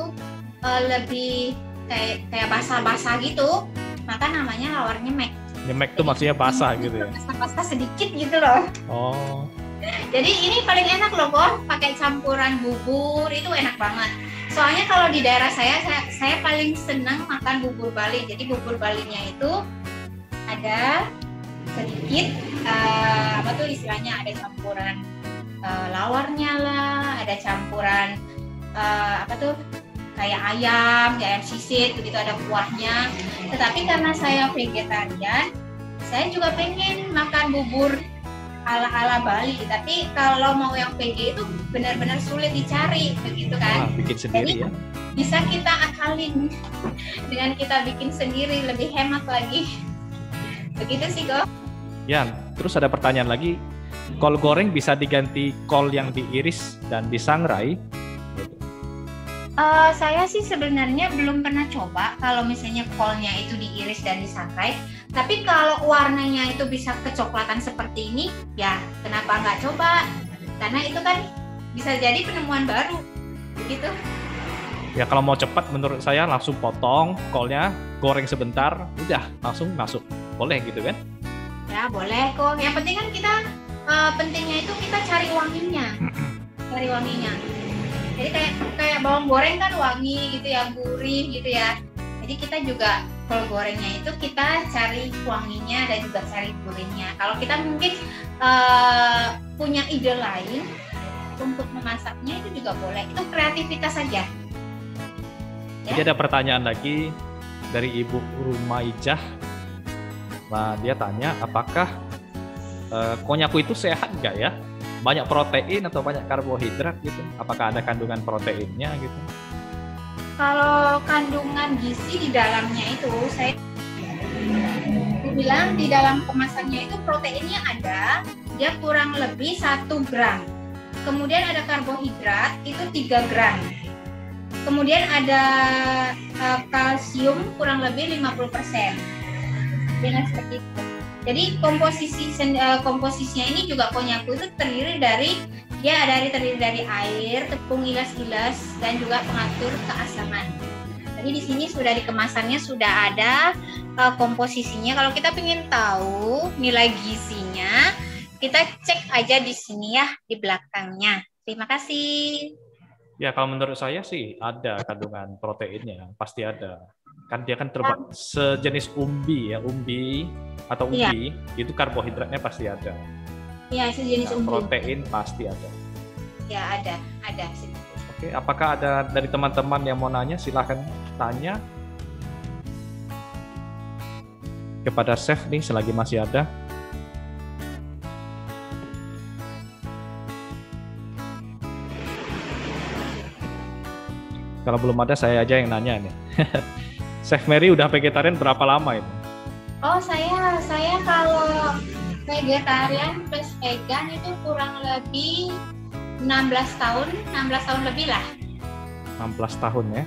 uh, lebih kayak kayak basah-basah gitu, maka namanya lawar nyemek. Nyemek tuh maksudnya basah gitu ya? Basah-basah sedikit gitu loh. Oh. Jadi ini paling enak loh kok, pakai campuran bubur itu enak banget. Soalnya kalau di daerah saya, saya, saya paling senang makan bubur Bali. Jadi bubur Balinya itu ada sedikit uh, apa tuh istilahnya ada campuran uh, lawarnya lah, ada campuran uh, apa tuh kayak ayam, kayak ayam sisit, begitu ada kuahnya. Tetapi karena saya vegetarian, saya juga pengen makan bubur ala-ala Bali. Tapi kalau mau yang PG itu benar-benar sulit dicari, begitu kan? Ah, bikin sendiri Jadi, ya. Bisa kita akalin dengan kita bikin sendiri lebih hemat lagi. Begitu sih, kok. Ya, terus ada pertanyaan lagi. Kol goreng bisa diganti kol yang diiris dan disangrai Uh, saya sih sebenarnya belum pernah coba kalau misalnya kolnya itu diiris dan disangrai. Tapi kalau warnanya itu bisa kecoklatan seperti ini, ya kenapa nggak coba? Karena itu kan bisa jadi penemuan baru, begitu. Ya kalau mau cepat menurut saya langsung potong kolnya, goreng sebentar, udah langsung masuk. Boleh gitu kan? Ya boleh kok. Yang penting kan kita uh, pentingnya itu kita cari wanginya, cari wanginya jadi kayak kayak bawang goreng kan wangi gitu ya gurih gitu ya. Jadi kita juga kalau gorengnya itu kita cari wanginya dan juga cari gurihnya. Kalau kita mungkin uh, punya ide lain untuk memasaknya itu juga boleh. Itu kreativitas saja. Ya? jadi ada pertanyaan lagi dari ibu rumah ijah nah dia tanya apakah uh, konyaku itu sehat nggak ya banyak protein atau banyak karbohidrat gitu? Apakah ada kandungan proteinnya gitu? Kalau kandungan gizi di dalamnya itu saya bilang di dalam kemasannya itu proteinnya ada, dia kurang lebih satu gram. Kemudian ada karbohidrat itu 3 gram. Kemudian ada uh, kalsium kurang lebih 50%. Dengan seperti itu. Jadi komposisi uh, komposisinya ini juga konyaku itu terdiri dari dia dari terdiri dari air, tepung ilas-ilas dan juga pengatur keasaman. Jadi di sini sudah di kemasannya sudah ada uh, komposisinya. Kalau kita ingin tahu nilai gizinya, kita cek aja di sini ya di belakangnya. Terima kasih. Ya kalau menurut saya sih ada kandungan proteinnya, pasti ada kan dia kan terbang sejenis umbi ya umbi atau iya. umbi ya. itu karbohidratnya pasti ada. Ya sejenis nah, umbi. protein pasti ada. Ya ada ada oke apakah ada dari teman-teman yang mau nanya silahkan tanya. Kepada chef nih selagi masih ada. Kalau belum ada saya aja yang nanya nih [LAUGHS] Chef Mary udah vegetarian berapa lama itu? Oh saya saya kalau vegetarian plus vegan itu kurang lebih 16 tahun, 16 tahun lebih lah. 16 tahun ya?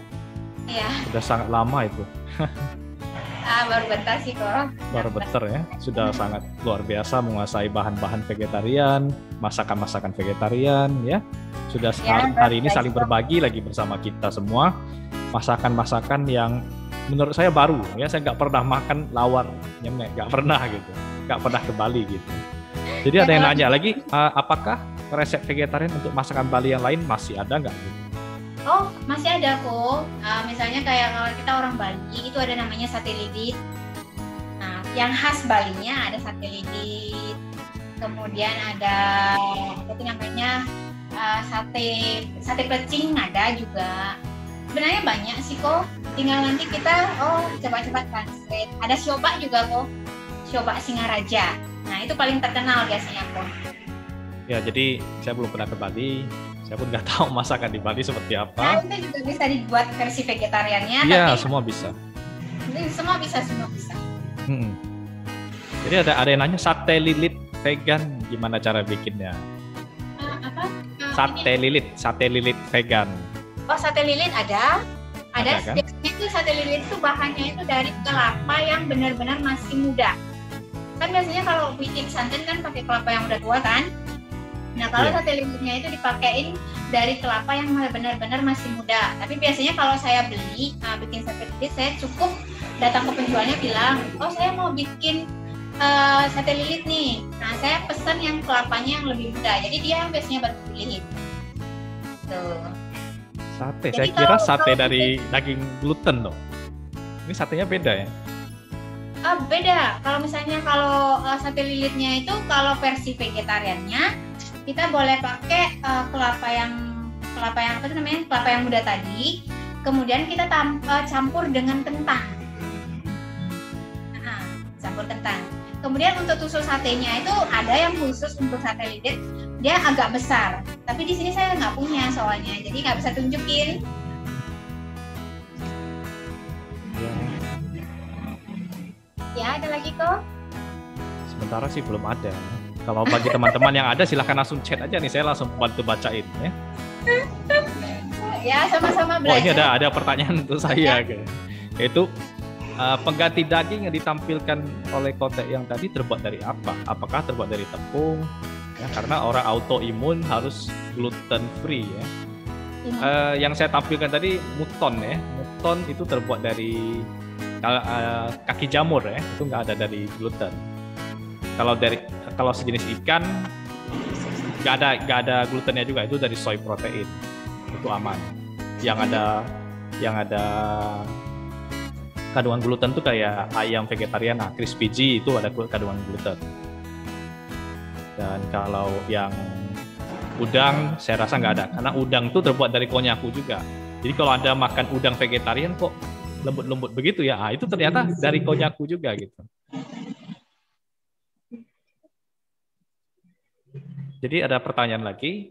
Iya. Udah sangat lama itu. [LAUGHS] ah, baru bentar sih kok. Baru bentar ya. Sudah sangat luar biasa menguasai bahan-bahan vegetarian, masakan-masakan vegetarian ya. Sudah ya, hari ini saling berbagi lagi bersama kita semua masakan-masakan yang menurut saya baru. Ya saya nggak pernah makan lawar nyemek nggak pernah gitu. Nggak pernah ke Bali gitu. Jadi ada yang nanya lagi uh, apakah resep vegetarian untuk masakan Bali yang lain masih ada nggak? Oh masih ada kok uh, misalnya kayak kalau kita orang Bali itu ada namanya sate lilit nah yang khas Balinya ada sate lilit kemudian ada apa itu namanya? Uh, sate sate plecing ada juga sebenarnya banyak sih kok tinggal nanti kita oh cepat-cepat translate ada sioba juga kok sioba Singaraja nah itu paling terkenal biasanya kok ya jadi saya belum pernah ke Bali saya pun nggak [LAUGHS] tahu masakan di Bali seperti apa nah itu juga bisa dibuat versi vegetariannya iya semua bisa semua bisa semua bisa hmm. jadi ada ada yang nanya sate lilit vegan gimana cara bikinnya. Uh, apa? Uh, sate ini. lilit, sate lilit vegan. Oh, sate lilit ada? Ada, ada kan? biasanya itu sate lilit itu bahannya itu dari kelapa yang benar-benar masih muda. Kan biasanya kalau bikin santan kan pakai kelapa yang udah tua kan? Nah kalau yeah. sate lilitnya itu dipakein dari kelapa yang benar-benar masih muda. Tapi biasanya kalau saya beli nah, bikin sate lilit, saya cukup datang ke penjualnya bilang, oh saya mau bikin uh, sate lilit nih. Nah saya pesan yang kelapanya yang lebih muda. Jadi dia biasanya baru pilih. Tuh. Sate, Jadi saya kira kalau, sate kalau dari daging gluten loh. Ini satenya beda ya? Uh, beda. Kalau misalnya kalau uh, sate lilitnya itu kalau versi vegetariannya kita boleh pakai uh, kelapa yang kelapa yang apa namanya kelapa yang muda tadi. Kemudian kita tam, uh, campur dengan kentang. Nah, campur kentang. Kemudian untuk tusuk satenya itu ada yang khusus untuk sate lilit, dia agak besar. Tapi di sini saya nggak punya soalnya, jadi nggak bisa tunjukin. Ya, ada lagi kok? Sementara sih belum ada. Kalau bagi teman-teman yang ada silahkan langsung chat aja nih, saya langsung bantu bacain ya. ya, sama-sama belajar. Oh, ini ada ada pertanyaan untuk saya, ya. yaitu uh, pengganti daging yang ditampilkan oleh kotek yang tadi terbuat dari apa? Apakah terbuat dari tepung? Ya, karena orang autoimun harus gluten free ya. Uh, yang saya tampilkan tadi muton ya, muton itu terbuat dari uh, kaki jamur ya. Itu nggak ada dari gluten. Kalau dari kalau sejenis ikan nggak ada nggak ada glutennya juga. Itu dari soy protein. Itu aman. Yang ada yang ada kandungan gluten tuh kayak ayam vegetarian nah crispy G itu ada kandungan gluten dan kalau yang udang saya rasa nggak ada karena udang tuh terbuat dari konyaku juga jadi kalau anda makan udang vegetarian kok lembut-lembut begitu ya. Ah, itu ternyata dari konyaku juga gitu. Jadi ada pertanyaan lagi,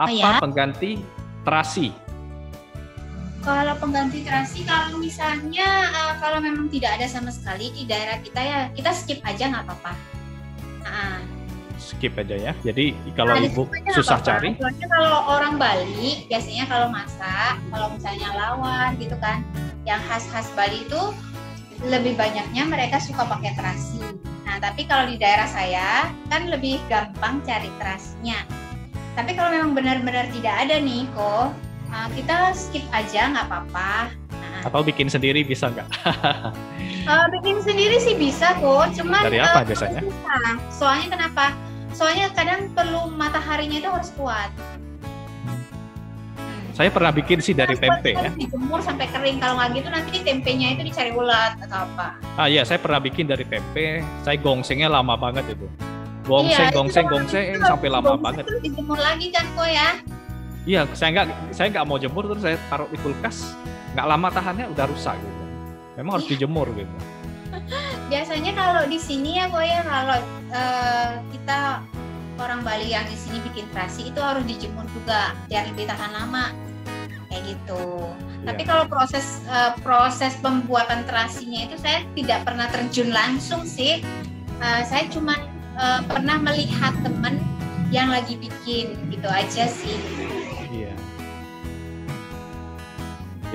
apa oh, ya? pengganti terasi? Kalau pengganti terasi, kalau misalnya uh, kalau memang tidak ada sama sekali di daerah kita ya kita skip aja nggak apa-apa. Nah, skip aja ya. Jadi kalau nah, ibu susah apa -apa. cari. Soalnya kalau orang Bali biasanya kalau masak, kalau misalnya lawan gitu kan, yang khas-khas Bali itu lebih banyaknya mereka suka pakai terasi. Nah, tapi kalau di daerah saya kan lebih gampang cari terasinya. Tapi kalau memang benar-benar tidak ada nih kok, uh, kita skip aja nggak apa-apa. Nah, Atau bikin sendiri bisa nggak? uh, bikin sendiri sih bisa kok, cuman dari apa uh, biasanya? Susah. Soalnya kenapa? Soalnya kadang perlu mataharinya itu harus kuat. Saya pernah bikin sih dari tempe ya. Dijemur sampai kering. Kalau nggak gitu nanti tempenya itu dicari ulat atau apa. Ah iya, saya pernah bikin dari tempe. Saya gongsengnya lama banget itu. Gongseng, iya, gongseng, gongseng itu sampai lama banget. Itu dijemur lagi kan kok ya? Iya, saya nggak saya nggak mau jemur terus saya taruh di kulkas. Nggak lama tahannya udah rusak gitu. Memang harus iya. dijemur gitu. Biasanya kalau di sini ya kok ya kalau uh, kita orang Bali yang di sini bikin terasi itu harus dijemur juga biar lebih tahan lama kayak gitu. Yeah. Tapi kalau proses uh, proses pembuatan terasinya itu saya tidak pernah terjun langsung sih. Uh, saya cuma uh, pernah melihat teman yang lagi bikin gitu aja sih. Iya.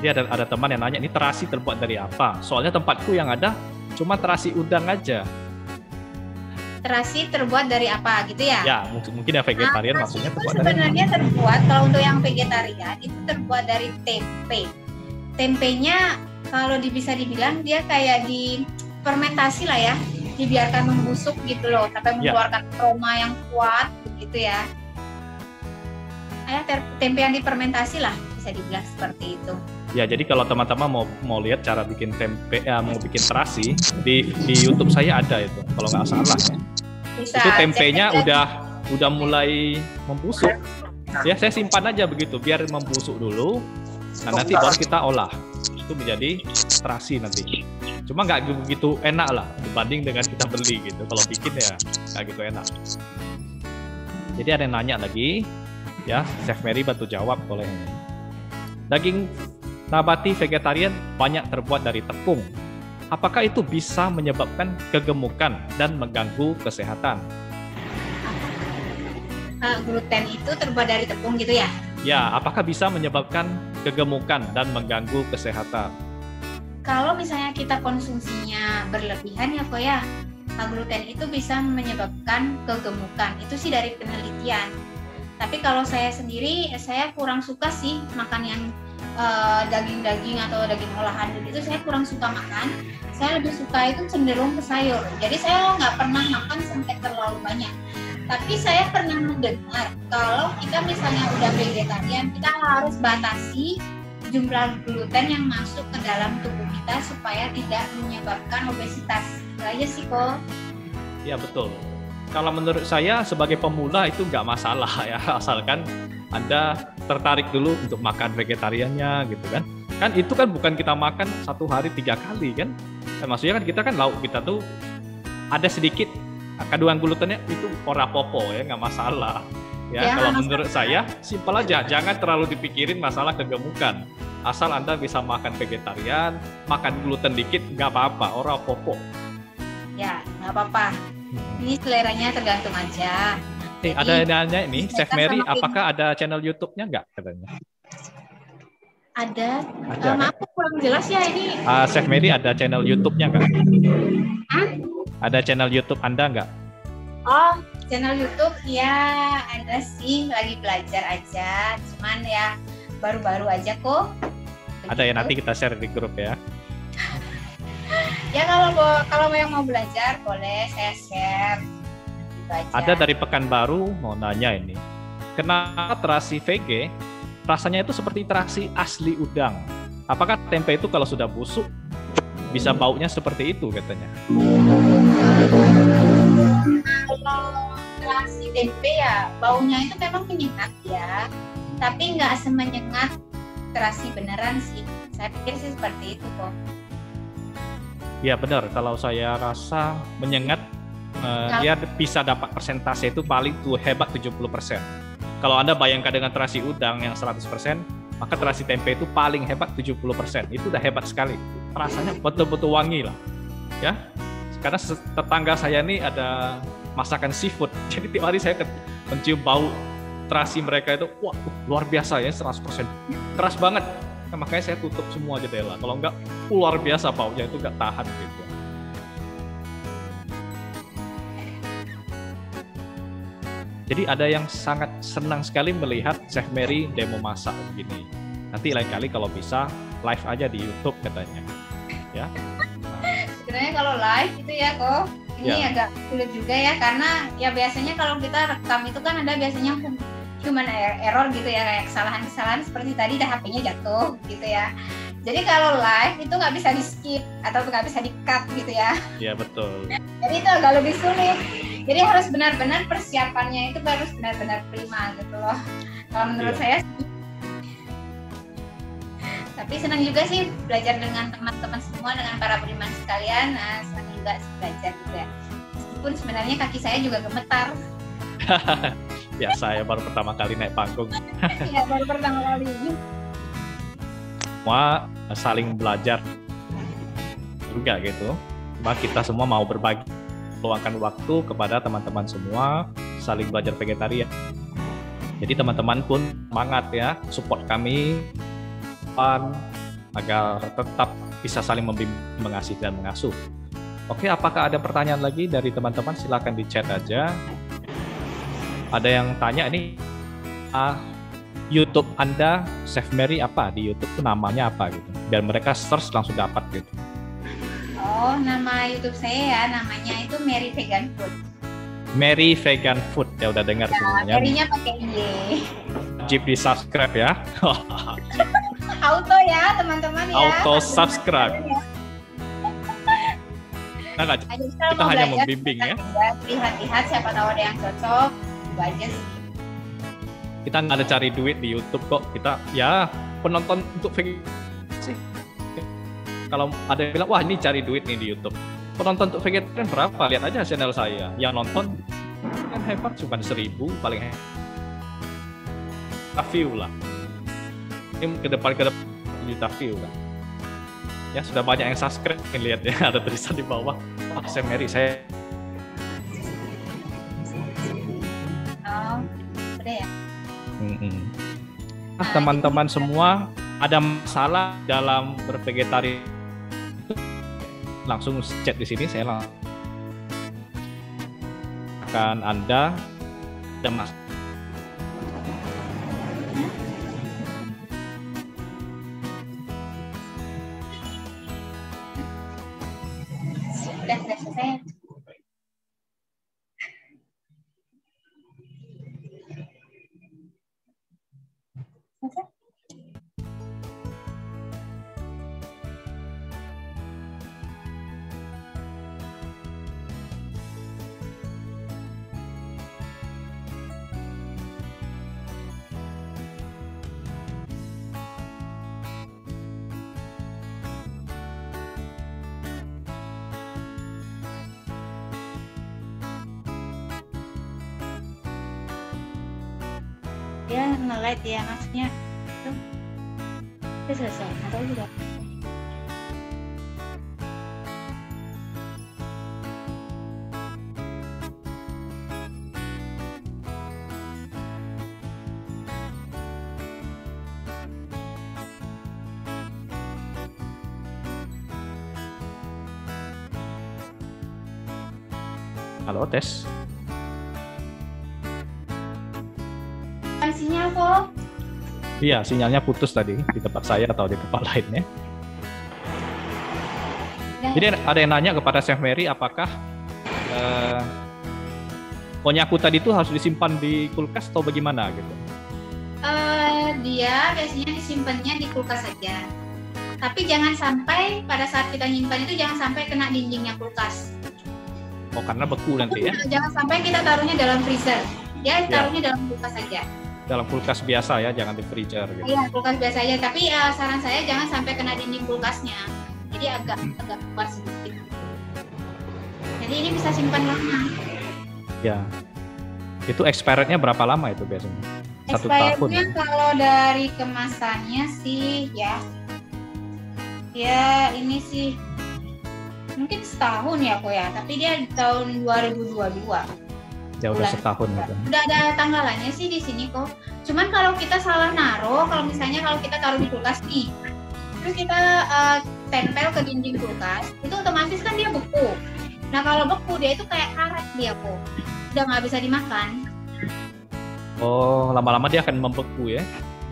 Jadi ada ada teman yang nanya ini terasi terbuat dari apa? Soalnya tempatku yang ada cuma terasi udang aja terasi terbuat dari apa gitu ya? Ya, mungkin, mungkin yang vegetarian nah, maksudnya terbuat sebenarnya dari... terbuat kalau untuk yang vegetarian itu terbuat dari tempe. Tempenya kalau bisa dibilang dia kayak di fermentasi lah ya, dibiarkan membusuk gitu loh, sampai ya. mengeluarkan ya. aroma yang kuat begitu ya. Ya, tempe yang difermentasi lah bisa dibilang seperti itu. Ya, jadi kalau teman-teman mau mau lihat cara bikin tempe, ya, mau bikin terasi di di YouTube saya ada itu, kalau nggak salah ya. Bisa. Itu tempenya cek udah udah mulai membusuk. Ya, saya simpan aja begitu biar membusuk dulu. Nah, nanti baru kita olah. Itu menjadi terasi nanti. Cuma nggak begitu enak lah dibanding dengan kita beli gitu. Kalau bikin ya nggak gitu enak. Jadi ada yang nanya lagi, ya Chef Mary bantu jawab boleh. Daging nabati vegetarian banyak terbuat dari tepung, apakah itu bisa menyebabkan kegemukan dan mengganggu kesehatan? uh, gluten itu terbuat dari tepung gitu ya? Ya, apakah bisa menyebabkan kegemukan dan mengganggu kesehatan? Kalau misalnya kita konsumsinya berlebihan ya kok ya, gluten itu bisa menyebabkan kegemukan. Itu sih dari penelitian. Tapi kalau saya sendiri, saya kurang suka sih makan yang eh, daging-daging uh, atau daging olahan itu saya kurang suka makan. Saya lebih suka itu cenderung ke sayur. Jadi saya nggak pernah makan sampai terlalu banyak. Tapi saya pernah mendengar kalau kita misalnya udah vegetarian, kita harus batasi jumlah gluten yang masuk ke dalam tubuh kita supaya tidak menyebabkan obesitas. Itu aja sih kok. Ya betul. Kalau menurut saya sebagai pemula itu nggak masalah ya, [LAUGHS] asalkan Anda tertarik dulu untuk makan vegetariannya gitu kan. Kan itu kan bukan kita makan satu hari tiga kali kan. Eh, maksudnya kan kita kan lauk kita tuh ada sedikit kandungan glutennya itu ora popo ya nggak masalah ya, ya kalau menurut saya simpel aja jangan terlalu dipikirin masalah kegemukan asal anda bisa makan vegetarian makan gluten dikit nggak apa-apa ora popo ya nggak apa-apa hmm. ini seleranya tergantung aja Eh, ada nanya ini, Chef Mary, apakah ada channel YouTube-nya nggak katanya? Ada. ada uh, maaf, kurang jelas ya ini. Uh, Chef Mary ada channel YouTube-nya nggak? Ada channel YouTube Anda nggak? Oh, channel YouTube ya ada sih, lagi belajar aja. Cuman ya baru-baru aja kok. Begitu. Ada ya nanti kita share di grup ya. [LAUGHS] ya kalau kalau yang mau belajar boleh saya share. Ada dari Pekanbaru mau nanya ini. Kenapa terasi VG rasanya itu seperti terasi asli udang? Apakah tempe itu kalau sudah busuk bisa baunya seperti itu katanya? Kalau terasi tempe ya baunya itu memang menyengat ya, tapi nggak semenyengat terasi beneran sih. Saya pikir sih seperti itu kok. Ya benar, kalau saya rasa menyengat uh, dia bisa dapat persentase itu paling tuh hebat 70%. Kalau Anda bayangkan dengan terasi udang yang 100%, maka terasi tempe itu paling hebat 70%. Itu udah hebat sekali. Rasanya betul-betul wangi lah. Ya. Karena tetangga saya ini ada masakan seafood. [LAUGHS] Jadi tiap hari saya mencium bau terasi mereka itu, wah luar biasa ya 100%. Keras banget. Nah, makanya saya tutup semua jendela. Kalau enggak, luar biasa baunya itu enggak tahan gitu. Jadi ada yang sangat senang sekali melihat Chef Mary demo masak begini. Nanti lain kali kalau bisa live aja di YouTube katanya. Ya. Sebenarnya kalau live itu ya kok ini ya. agak sulit juga ya karena ya biasanya kalau kita rekam itu kan ada biasanya human er-, error gitu ya kayak kesalahan-kesalahan seperti tadi dah HP-nya jatuh gitu ya. Jadi kalau live itu nggak bisa di skip atau nggak bisa di cut gitu ya. Iya betul. Jadi itu agak lebih sulit jadi harus benar-benar persiapannya itu harus benar-benar prima gitu loh. Kalau menurut yeah. saya tapi senang juga sih belajar dengan teman-teman semua dengan para beriman sekalian. Nah, senang juga belajar juga. Meskipun sebenarnya kaki saya juga gemetar. [LAUGHS] Ya saya baru pertama kali naik panggung. [LAUGHS] Ya baru pertama kali. Semua saling belajar juga gitu. Cuma kita semua mau berbagi luangkan waktu kepada teman-teman semua saling belajar vegetarian. Jadi teman-teman pun semangat ya support kami agar tetap bisa saling membimbing, mengasihi dan mengasuh. Oke, apakah ada pertanyaan lagi dari teman-teman? Silakan di chat aja. Ada yang tanya ini ah, YouTube Anda Chef Mary apa di YouTube itu namanya apa gitu. Biar mereka search langsung dapat gitu. Oh, nama YouTube saya ya, namanya itu Mary Vegan Food. Mary Vegan Food, ya udah dengar ya, semuanya. Mary-nya pakai Y. Jeep di subscribe ya. [LAUGHS] Auto ya, teman-teman ya. Auto subscribe. Nah, nggak, kita hanya membimbing ya. Lihat-lihat siapa tahu ada yang cocok, itu aja sih. Kita nggak ada cari duit di YouTube kok. Kita ya penonton untuk vegan kalau ada yang bilang wah ini cari duit nih di YouTube. Penonton untuk vegetarian berapa? Lihat aja channel saya. Yang nonton kan hebat cuma seribu paling hebat view lah. Ini ke depan ke depan juta view kan ya sudah banyak yang subscribe lihat ya [LAUGHS] ada tulisan di bawah. Wah saya Mary saya oh, Hmm. Nah, teman-teman semua ada masalah dalam bervegetarian langsung chat di sini saya akan Anda ada itu selesai atau sudah Halo, tes. Iya, sinyalnya putus tadi di tempat saya atau di tempat lainnya. Jadi ada yang nanya kepada Chef Mary apakah eh, konyaku tadi itu harus disimpan di kulkas atau bagaimana gitu? Uh, dia biasanya disimpannya di kulkas saja. Tapi jangan sampai pada saat kita nyimpan itu jangan sampai kena dindingnya kulkas. Oh karena beku nanti ya? Jangan sampai kita taruhnya dalam freezer. Ya taruhnya ya. dalam kulkas saja dalam kulkas biasa ya, jangan di freezer gitu. Iya, kulkas biasa aja. Tapi uh, saran saya jangan sampai kena dinding kulkasnya. Jadi agak agak keluar sedikit. Jadi ini bisa simpan lama. Ya. Itu expirednya berapa lama itu biasanya? Satu tahun. Kalau dari kemasannya sih ya, ya ini sih mungkin setahun ya kok ya. Tapi dia di tahun 2022 ya udah setahun gitu. Udah ada tanggalannya sih di sini kok. Cuman kalau kita salah naruh, kalau misalnya kalau kita taruh di kulkas nih, terus kita uh, tempel ke dinding kulkas, itu otomatis kan dia beku. Nah kalau beku dia itu kayak karet dia kok, udah nggak bisa dimakan. Oh, lama-lama dia akan membeku ya?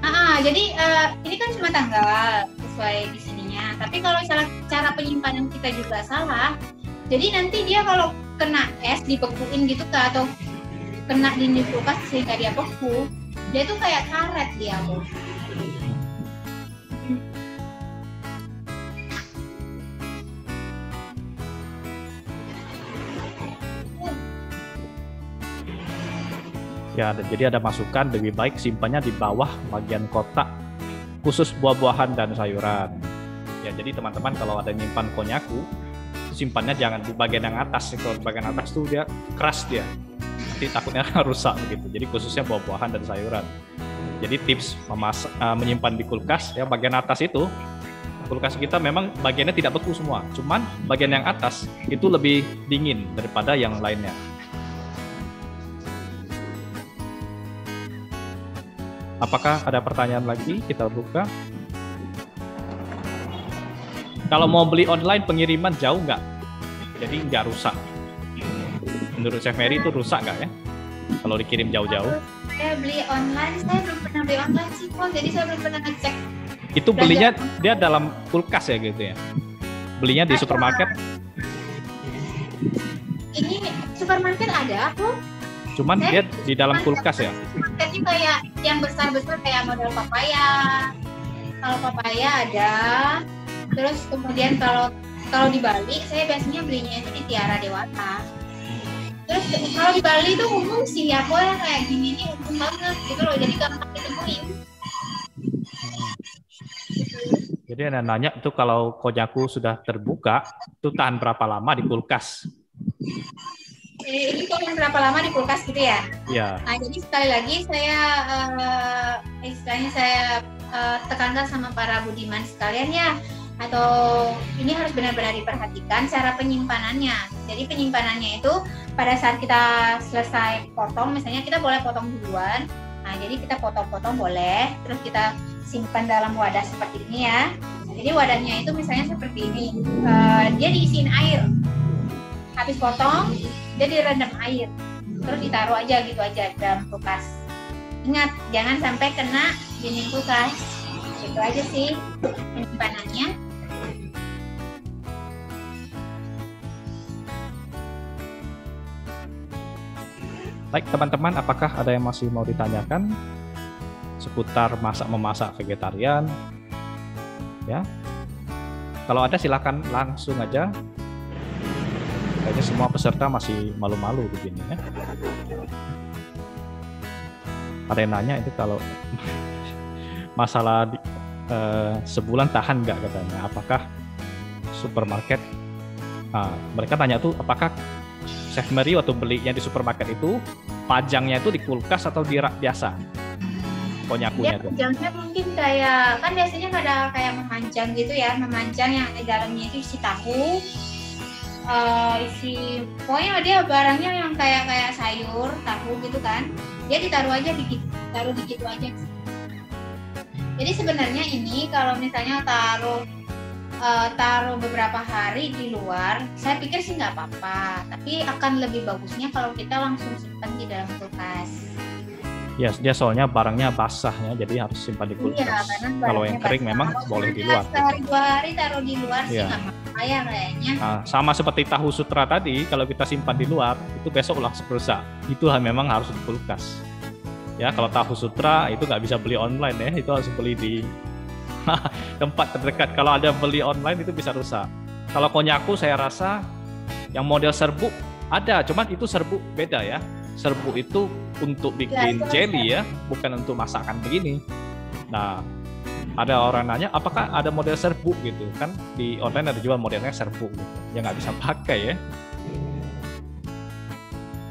Ah, jadi uh, ini kan cuma tanggal sesuai di sininya. Tapi kalau misalnya cara penyimpanan kita juga salah, jadi nanti dia kalau kena es dibekuin gitu kak atau kena dinding kulkas sehingga dia beku dia tuh kayak karet dia bu Ya, jadi ada masukan lebih baik simpannya di bawah bagian kotak khusus buah-buahan dan sayuran. Ya, jadi teman-teman kalau ada nyimpan konyaku, simpannya jangan di bagian yang atas kalau bagian atas tuh dia keras dia. Nanti takutnya [LAUGHS] rusak begitu. Jadi khususnya buah-buahan dan sayuran. Jadi tips memas uh, menyimpan di kulkas ya bagian atas itu kulkas kita memang bagiannya tidak beku semua. Cuman bagian yang atas itu lebih dingin daripada yang lainnya. Apakah ada pertanyaan lagi? Kita buka kalau mau beli online pengiriman jauh nggak? Jadi nggak rusak. Menurut Chef Mary itu rusak nggak ya? Kalau dikirim jauh-jauh? Saya beli online, saya belum pernah beli online sih kok, jadi saya belum pernah ngecek. Itu belinya dia dalam kulkas ya gitu ya? Belinya di supermarket? Ini supermarket ada aku. Cuman saya dia di dalam kulkas ya? Supermarketnya kayak yang besar-besar kayak model papaya. Kalau papaya ada, terus kemudian kalau kalau di Bali saya biasanya belinya itu di Tiara Dewata terus kalau di Bali itu umum sih ya kok yang kayak gini ini umum banget gitu loh jadi gampang ditemuin jadi ada nanya itu kalau konyaku sudah terbuka itu tahan berapa lama di kulkas ini tahan berapa lama di kulkas gitu ya? Iya. Nah, jadi sekali lagi saya uh, istilahnya saya uh, tekankan sama para budiman sekalian ya atau ini harus benar-benar diperhatikan cara penyimpanannya. Jadi penyimpanannya itu pada saat kita selesai potong, misalnya kita boleh potong duluan, Nah, jadi kita potong-potong boleh, terus kita simpan dalam wadah seperti ini ya. Jadi wadahnya itu misalnya seperti ini, uh, dia diisiin air. Habis potong, dia direndam air, terus ditaruh aja gitu aja dalam kulkas. Ingat, jangan sampai kena dinding kulkas. Itu aja sih penyimpanannya. Baik teman-teman, apakah ada yang masih mau ditanyakan seputar masak memasak vegetarian? Ya, kalau ada silakan langsung aja. Kayaknya semua peserta masih malu-malu begini ya. Ada yang nanya itu kalau [LAUGHS] masalah di, eh, sebulan tahan nggak katanya? Apakah supermarket? Nah, mereka tanya tuh apakah Chef Mary waktu belinya di supermarket itu pajangnya itu di kulkas atau di rak biasa? Konyakunya tuh. Pajangnya mungkin kayak kan biasanya ada kayak memanjang gitu ya, memanjang yang di dalamnya itu isi tahu, uh, isi pokoknya dia barangnya yang kayak kayak sayur, tahu gitu kan. Dia ditaruh aja di taruh di gitu aja. Jadi sebenarnya ini kalau misalnya taruh uh, taruh beberapa hari di luar, saya pikir sih nggak apa-apa. Tapi akan lebih bagusnya kalau kita langsung simpan di dalam kulkas. Ya, yes, dia soalnya barangnya basahnya, jadi harus simpan di kulkas. Iya, kalau yang kering basah. memang boleh di luar. Sehari dua hari taruh di luar iya. sih nggak apa-apa ya kayaknya. Nah, sama seperti tahu sutra tadi, kalau kita simpan di luar, itu besok langsung rusak. Itu memang harus di kulkas. Ya, kalau tahu sutra itu nggak bisa beli online ya, itu harus beli di [LAUGHS] tempat terdekat. Kalau ada beli online itu bisa rusak. Kalau konyaku saya rasa yang model serbuk ada, cuman itu serbuk beda ya. Serbuk itu untuk bikin ya, jelly ya, bukan untuk masakan begini. Nah, ada orang nanya apakah ada model serbuk gitu kan di online ada jual modelnya serbuk gitu yang nggak bisa pakai ya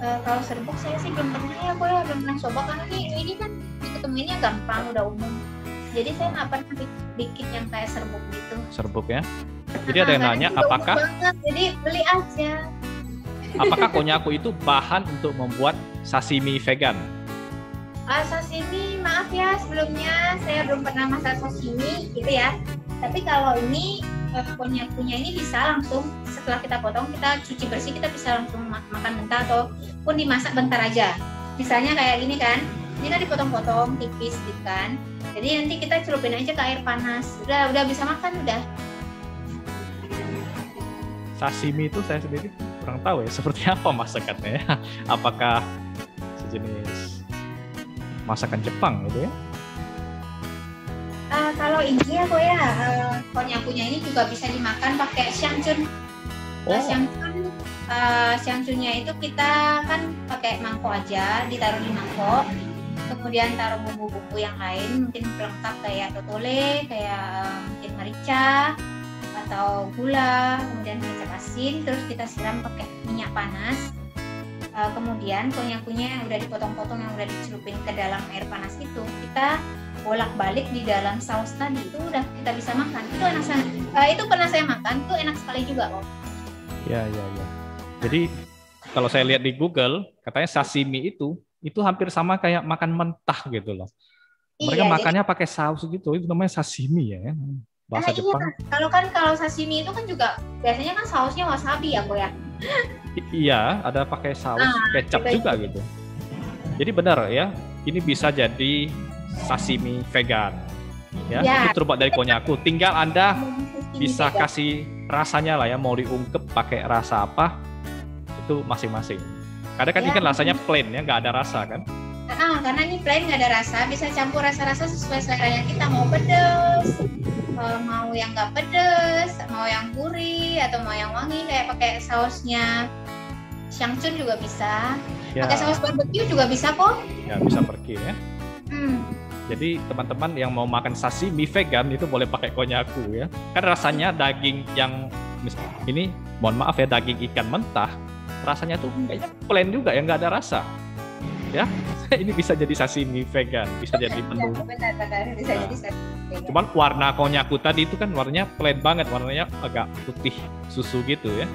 uh, kalau serbuk saya sih belum pernah ya aku ya belum pernah coba karena ini ini kan diketemuinnya gampang udah umum jadi saya nggak pernah bikin yang kayak serbuk gitu. Serbuk ya? Jadi ada yang nanya apakah banget, jadi beli aja. Apakah konyaku itu bahan untuk membuat sashimi vegan? Uh, sashimi maaf ya sebelumnya saya belum pernah masak sashimi gitu ya. Tapi kalau ini uh, konyakunya ini bisa langsung setelah kita potong kita cuci bersih kita bisa langsung makan mentah atau pun dimasak bentar aja. Misalnya kayak gini kan ini kan dipotong-potong tipis gitu kan. Jadi nanti kita celupin aja ke air panas. Udah udah bisa makan udah. Sashimi itu saya sendiri kurang tahu ya [LAUGHS] seperti apa masakannya ya. Apakah sejenis masakan Jepang gitu ya? Uh, kalau ini ya kok ya uh, konyakunya ini juga bisa dimakan pakai xiangchun oh. xiangchun uh, xiangchunnya itu kita kan pakai mangkok aja ditaruh di mangkok kemudian taruh bumbu-bumbu yang lain mungkin pelengkap kayak totole kayak eh, mungkin merica atau gula kemudian kecap asin terus kita siram pakai minyak panas. Uh, kemudian konyakunya yang udah dipotong-potong yang udah dicelupin ke dalam air panas itu kita bolak-balik di dalam saus tadi itu udah kita bisa makan. Itu enak sangat uh, itu pernah saya makan tuh enak sekali juga kok ya ya ya. Jadi kalau saya lihat di Google katanya sashimi itu itu hampir sama kayak makan mentah gitu loh. Mereka iya, makannya jadi... pakai saus gitu, itu namanya sashimi ya. Bahasa nah, Jepang. Iya, kalau kan kalau sashimi itu kan juga biasanya kan sausnya wasabi ya, kok ya. iya, ada pakai saus nah, kecap juga gitu. Jadi benar ya, ini bisa jadi sashimi vegan. Ya, ya. itu terbuat dari konyaku. Tinggal Anda bisa kasih rasanya lah ya, mau diungkep pakai rasa apa, itu masing-masing. Kadang kan ya. ikan rasanya plain ya, nggak ada rasa kan? Ah, karena ini plain nggak ada rasa, bisa campur rasa-rasa sesuai selera yang kita mau pedes, mau yang nggak pedes, mau yang gurih atau mau yang wangi kayak pakai sausnya Xiangchun juga bisa. Ya. Pakai saus barbecue juga bisa kok. Ya bisa pergi ya. Hmm. Jadi teman-teman yang mau makan sashimi vegan itu boleh pakai konyaku ya. Kan rasanya daging yang ini mohon maaf ya daging ikan mentah rasanya tuh kayaknya plain juga ya nggak ada rasa ya [LAUGHS] ini bisa jadi sashimi vegan bisa jadi menu nah. cuman warna konyaku tadi itu kan warnanya plain banget warnanya agak putih susu gitu ya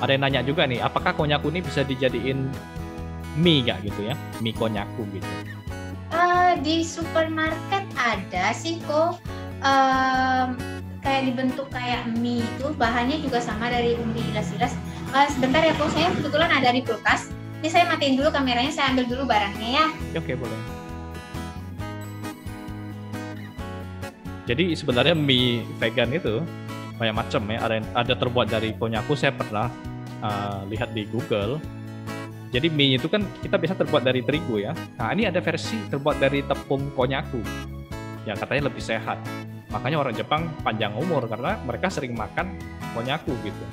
ada yang nanya juga nih, apakah konyaku ini bisa dijadiin mie gak gitu ya? Mie konyaku gitu. Uh, di supermarket ada sih kok um, kayak dibentuk kayak mie itu bahannya juga sama dari umbi ilas-ilas. Uh, sebentar ya kok, saya kebetulan ada di kulkas. Ini saya matiin dulu kameranya, saya ambil dulu barangnya ya. Oke, boleh. Jadi sebenarnya mie vegan itu banyak macam ya. Ada ada terbuat dari konyaku. Saya pernah uh, lihat di Google. Jadi mie itu kan kita bisa terbuat dari terigu ya. Nah ini ada versi terbuat dari tepung konyaku yang katanya lebih sehat. Makanya orang Jepang panjang umur karena mereka sering makan konyaku gitu.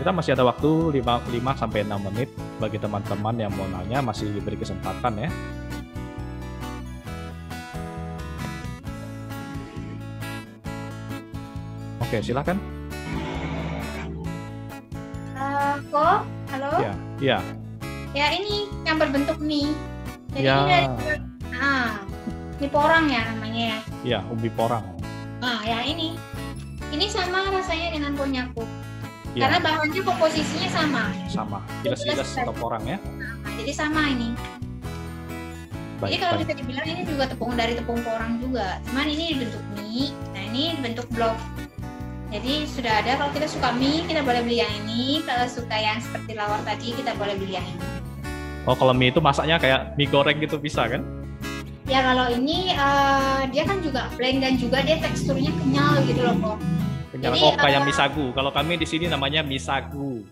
Kita masih ada waktu 5, 5 sampai 6 menit bagi teman-teman yang mau nanya masih diberi kesempatan ya. Oke, silakan. Uh, kok, halo? Ya, ya. Ya ini yang berbentuk mie. Jadi ya. ini dari ah, mie porang ya namanya ya. Ya, umbi porang. Ah, ya ini. Ini sama rasanya dengan konyaku. Ya. Karena bahannya komposisinya sama. Sama. Jelas-jelas atau porang ya. Nah, jadi sama ini. Baik, jadi kalau baik. bisa dibilang ini juga tepung dari tepung porang juga. Cuman ini bentuk mie, nah ini bentuk blok. Jadi sudah ada kalau kita suka mie kita boleh beli yang ini, kalau suka yang seperti lawar tadi kita boleh beli yang ini. Oh kalau mie itu masaknya kayak mie goreng gitu bisa kan? Ya kalau ini uh, dia kan juga plain dan juga dia teksturnya kenyal gitu loh kok. Kenyal Jadi, oh kayak uh, mie sagu. Kalau kami di sini namanya mie sagu.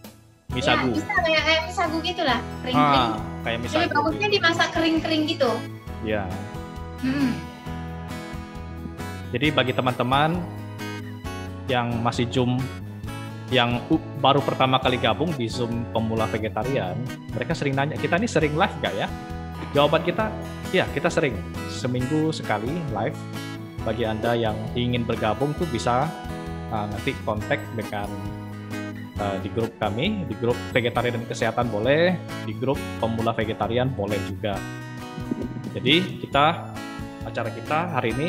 Mie ya, bisa kayak, kayak mie sagu gitu lah, kering-kering. Ah, kayak mie sagu. Jadi bagusnya dimasak kering-kering gitu. Iya. Hmm. Jadi bagi teman-teman yang masih Zoom yang baru pertama kali gabung di Zoom pemula vegetarian, mereka sering nanya, kita ini sering live gak ya? Jawaban kita, ya kita sering. Seminggu sekali live. Bagi Anda yang ingin bergabung tuh bisa uh, nanti kontak dengan uh, di grup kami, di grup vegetarian dan kesehatan boleh, di grup pemula vegetarian boleh juga. Jadi kita acara kita hari ini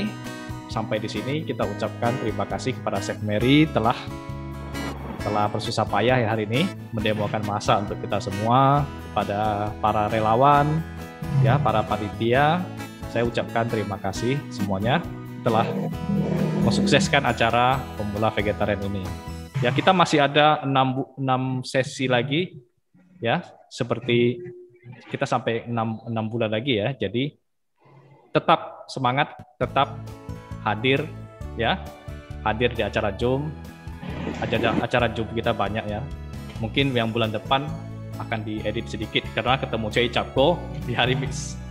sampai di sini. Kita ucapkan terima kasih kepada Chef Mary telah telah bersusah payah ya hari ini mendemokan masa untuk kita semua kepada para relawan ya para panitia. Saya ucapkan terima kasih semuanya telah mensukseskan acara pemula vegetarian ini. Ya kita masih ada enam, enam sesi lagi ya seperti kita sampai enam, enam bulan lagi ya. Jadi tetap semangat tetap hadir ya. Hadir di acara Zoom. Acara acara Zoom kita banyak ya. Mungkin yang bulan depan akan diedit sedikit karena ketemu Cei Capko di hari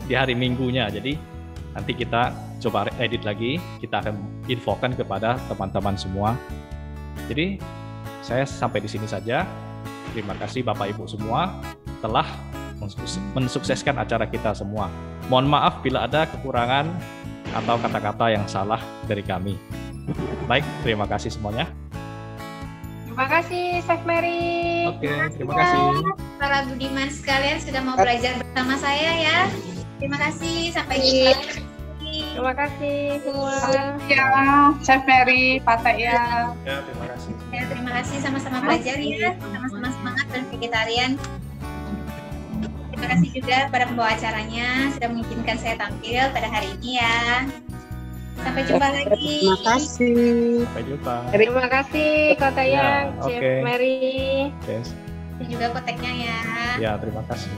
di hari minggunya. Jadi nanti kita coba edit lagi. Kita akan infokan kepada teman-teman semua. Jadi saya sampai di sini saja. Terima kasih Bapak Ibu semua telah mensukseskan acara kita semua. Mohon maaf bila ada kekurangan atau kata-kata yang salah dari kami. Baik, terima kasih semuanya. Terima kasih, Chef Mary. Oke, okay, terima kasih. Para budiman sekalian sudah mau belajar bersama saya ya. Terima kasih, sampai jumpa. Terima kasih semua. Ya, Chef Mary, Pak ya. Ya, terima kasih. Ya, terima kasih sama-sama belajar ya. Sama-sama semangat dan vegetarian. Terima kasih juga pada pembawa acaranya sudah mengizinkan saya tampil pada hari ini ya. Sampai jumpa lagi. Terima kasih. Sampai jumpa. Terima kasih Kota ya, Chef okay. Mary. Yes. Dan juga koteknya ya. Ya, terima kasih.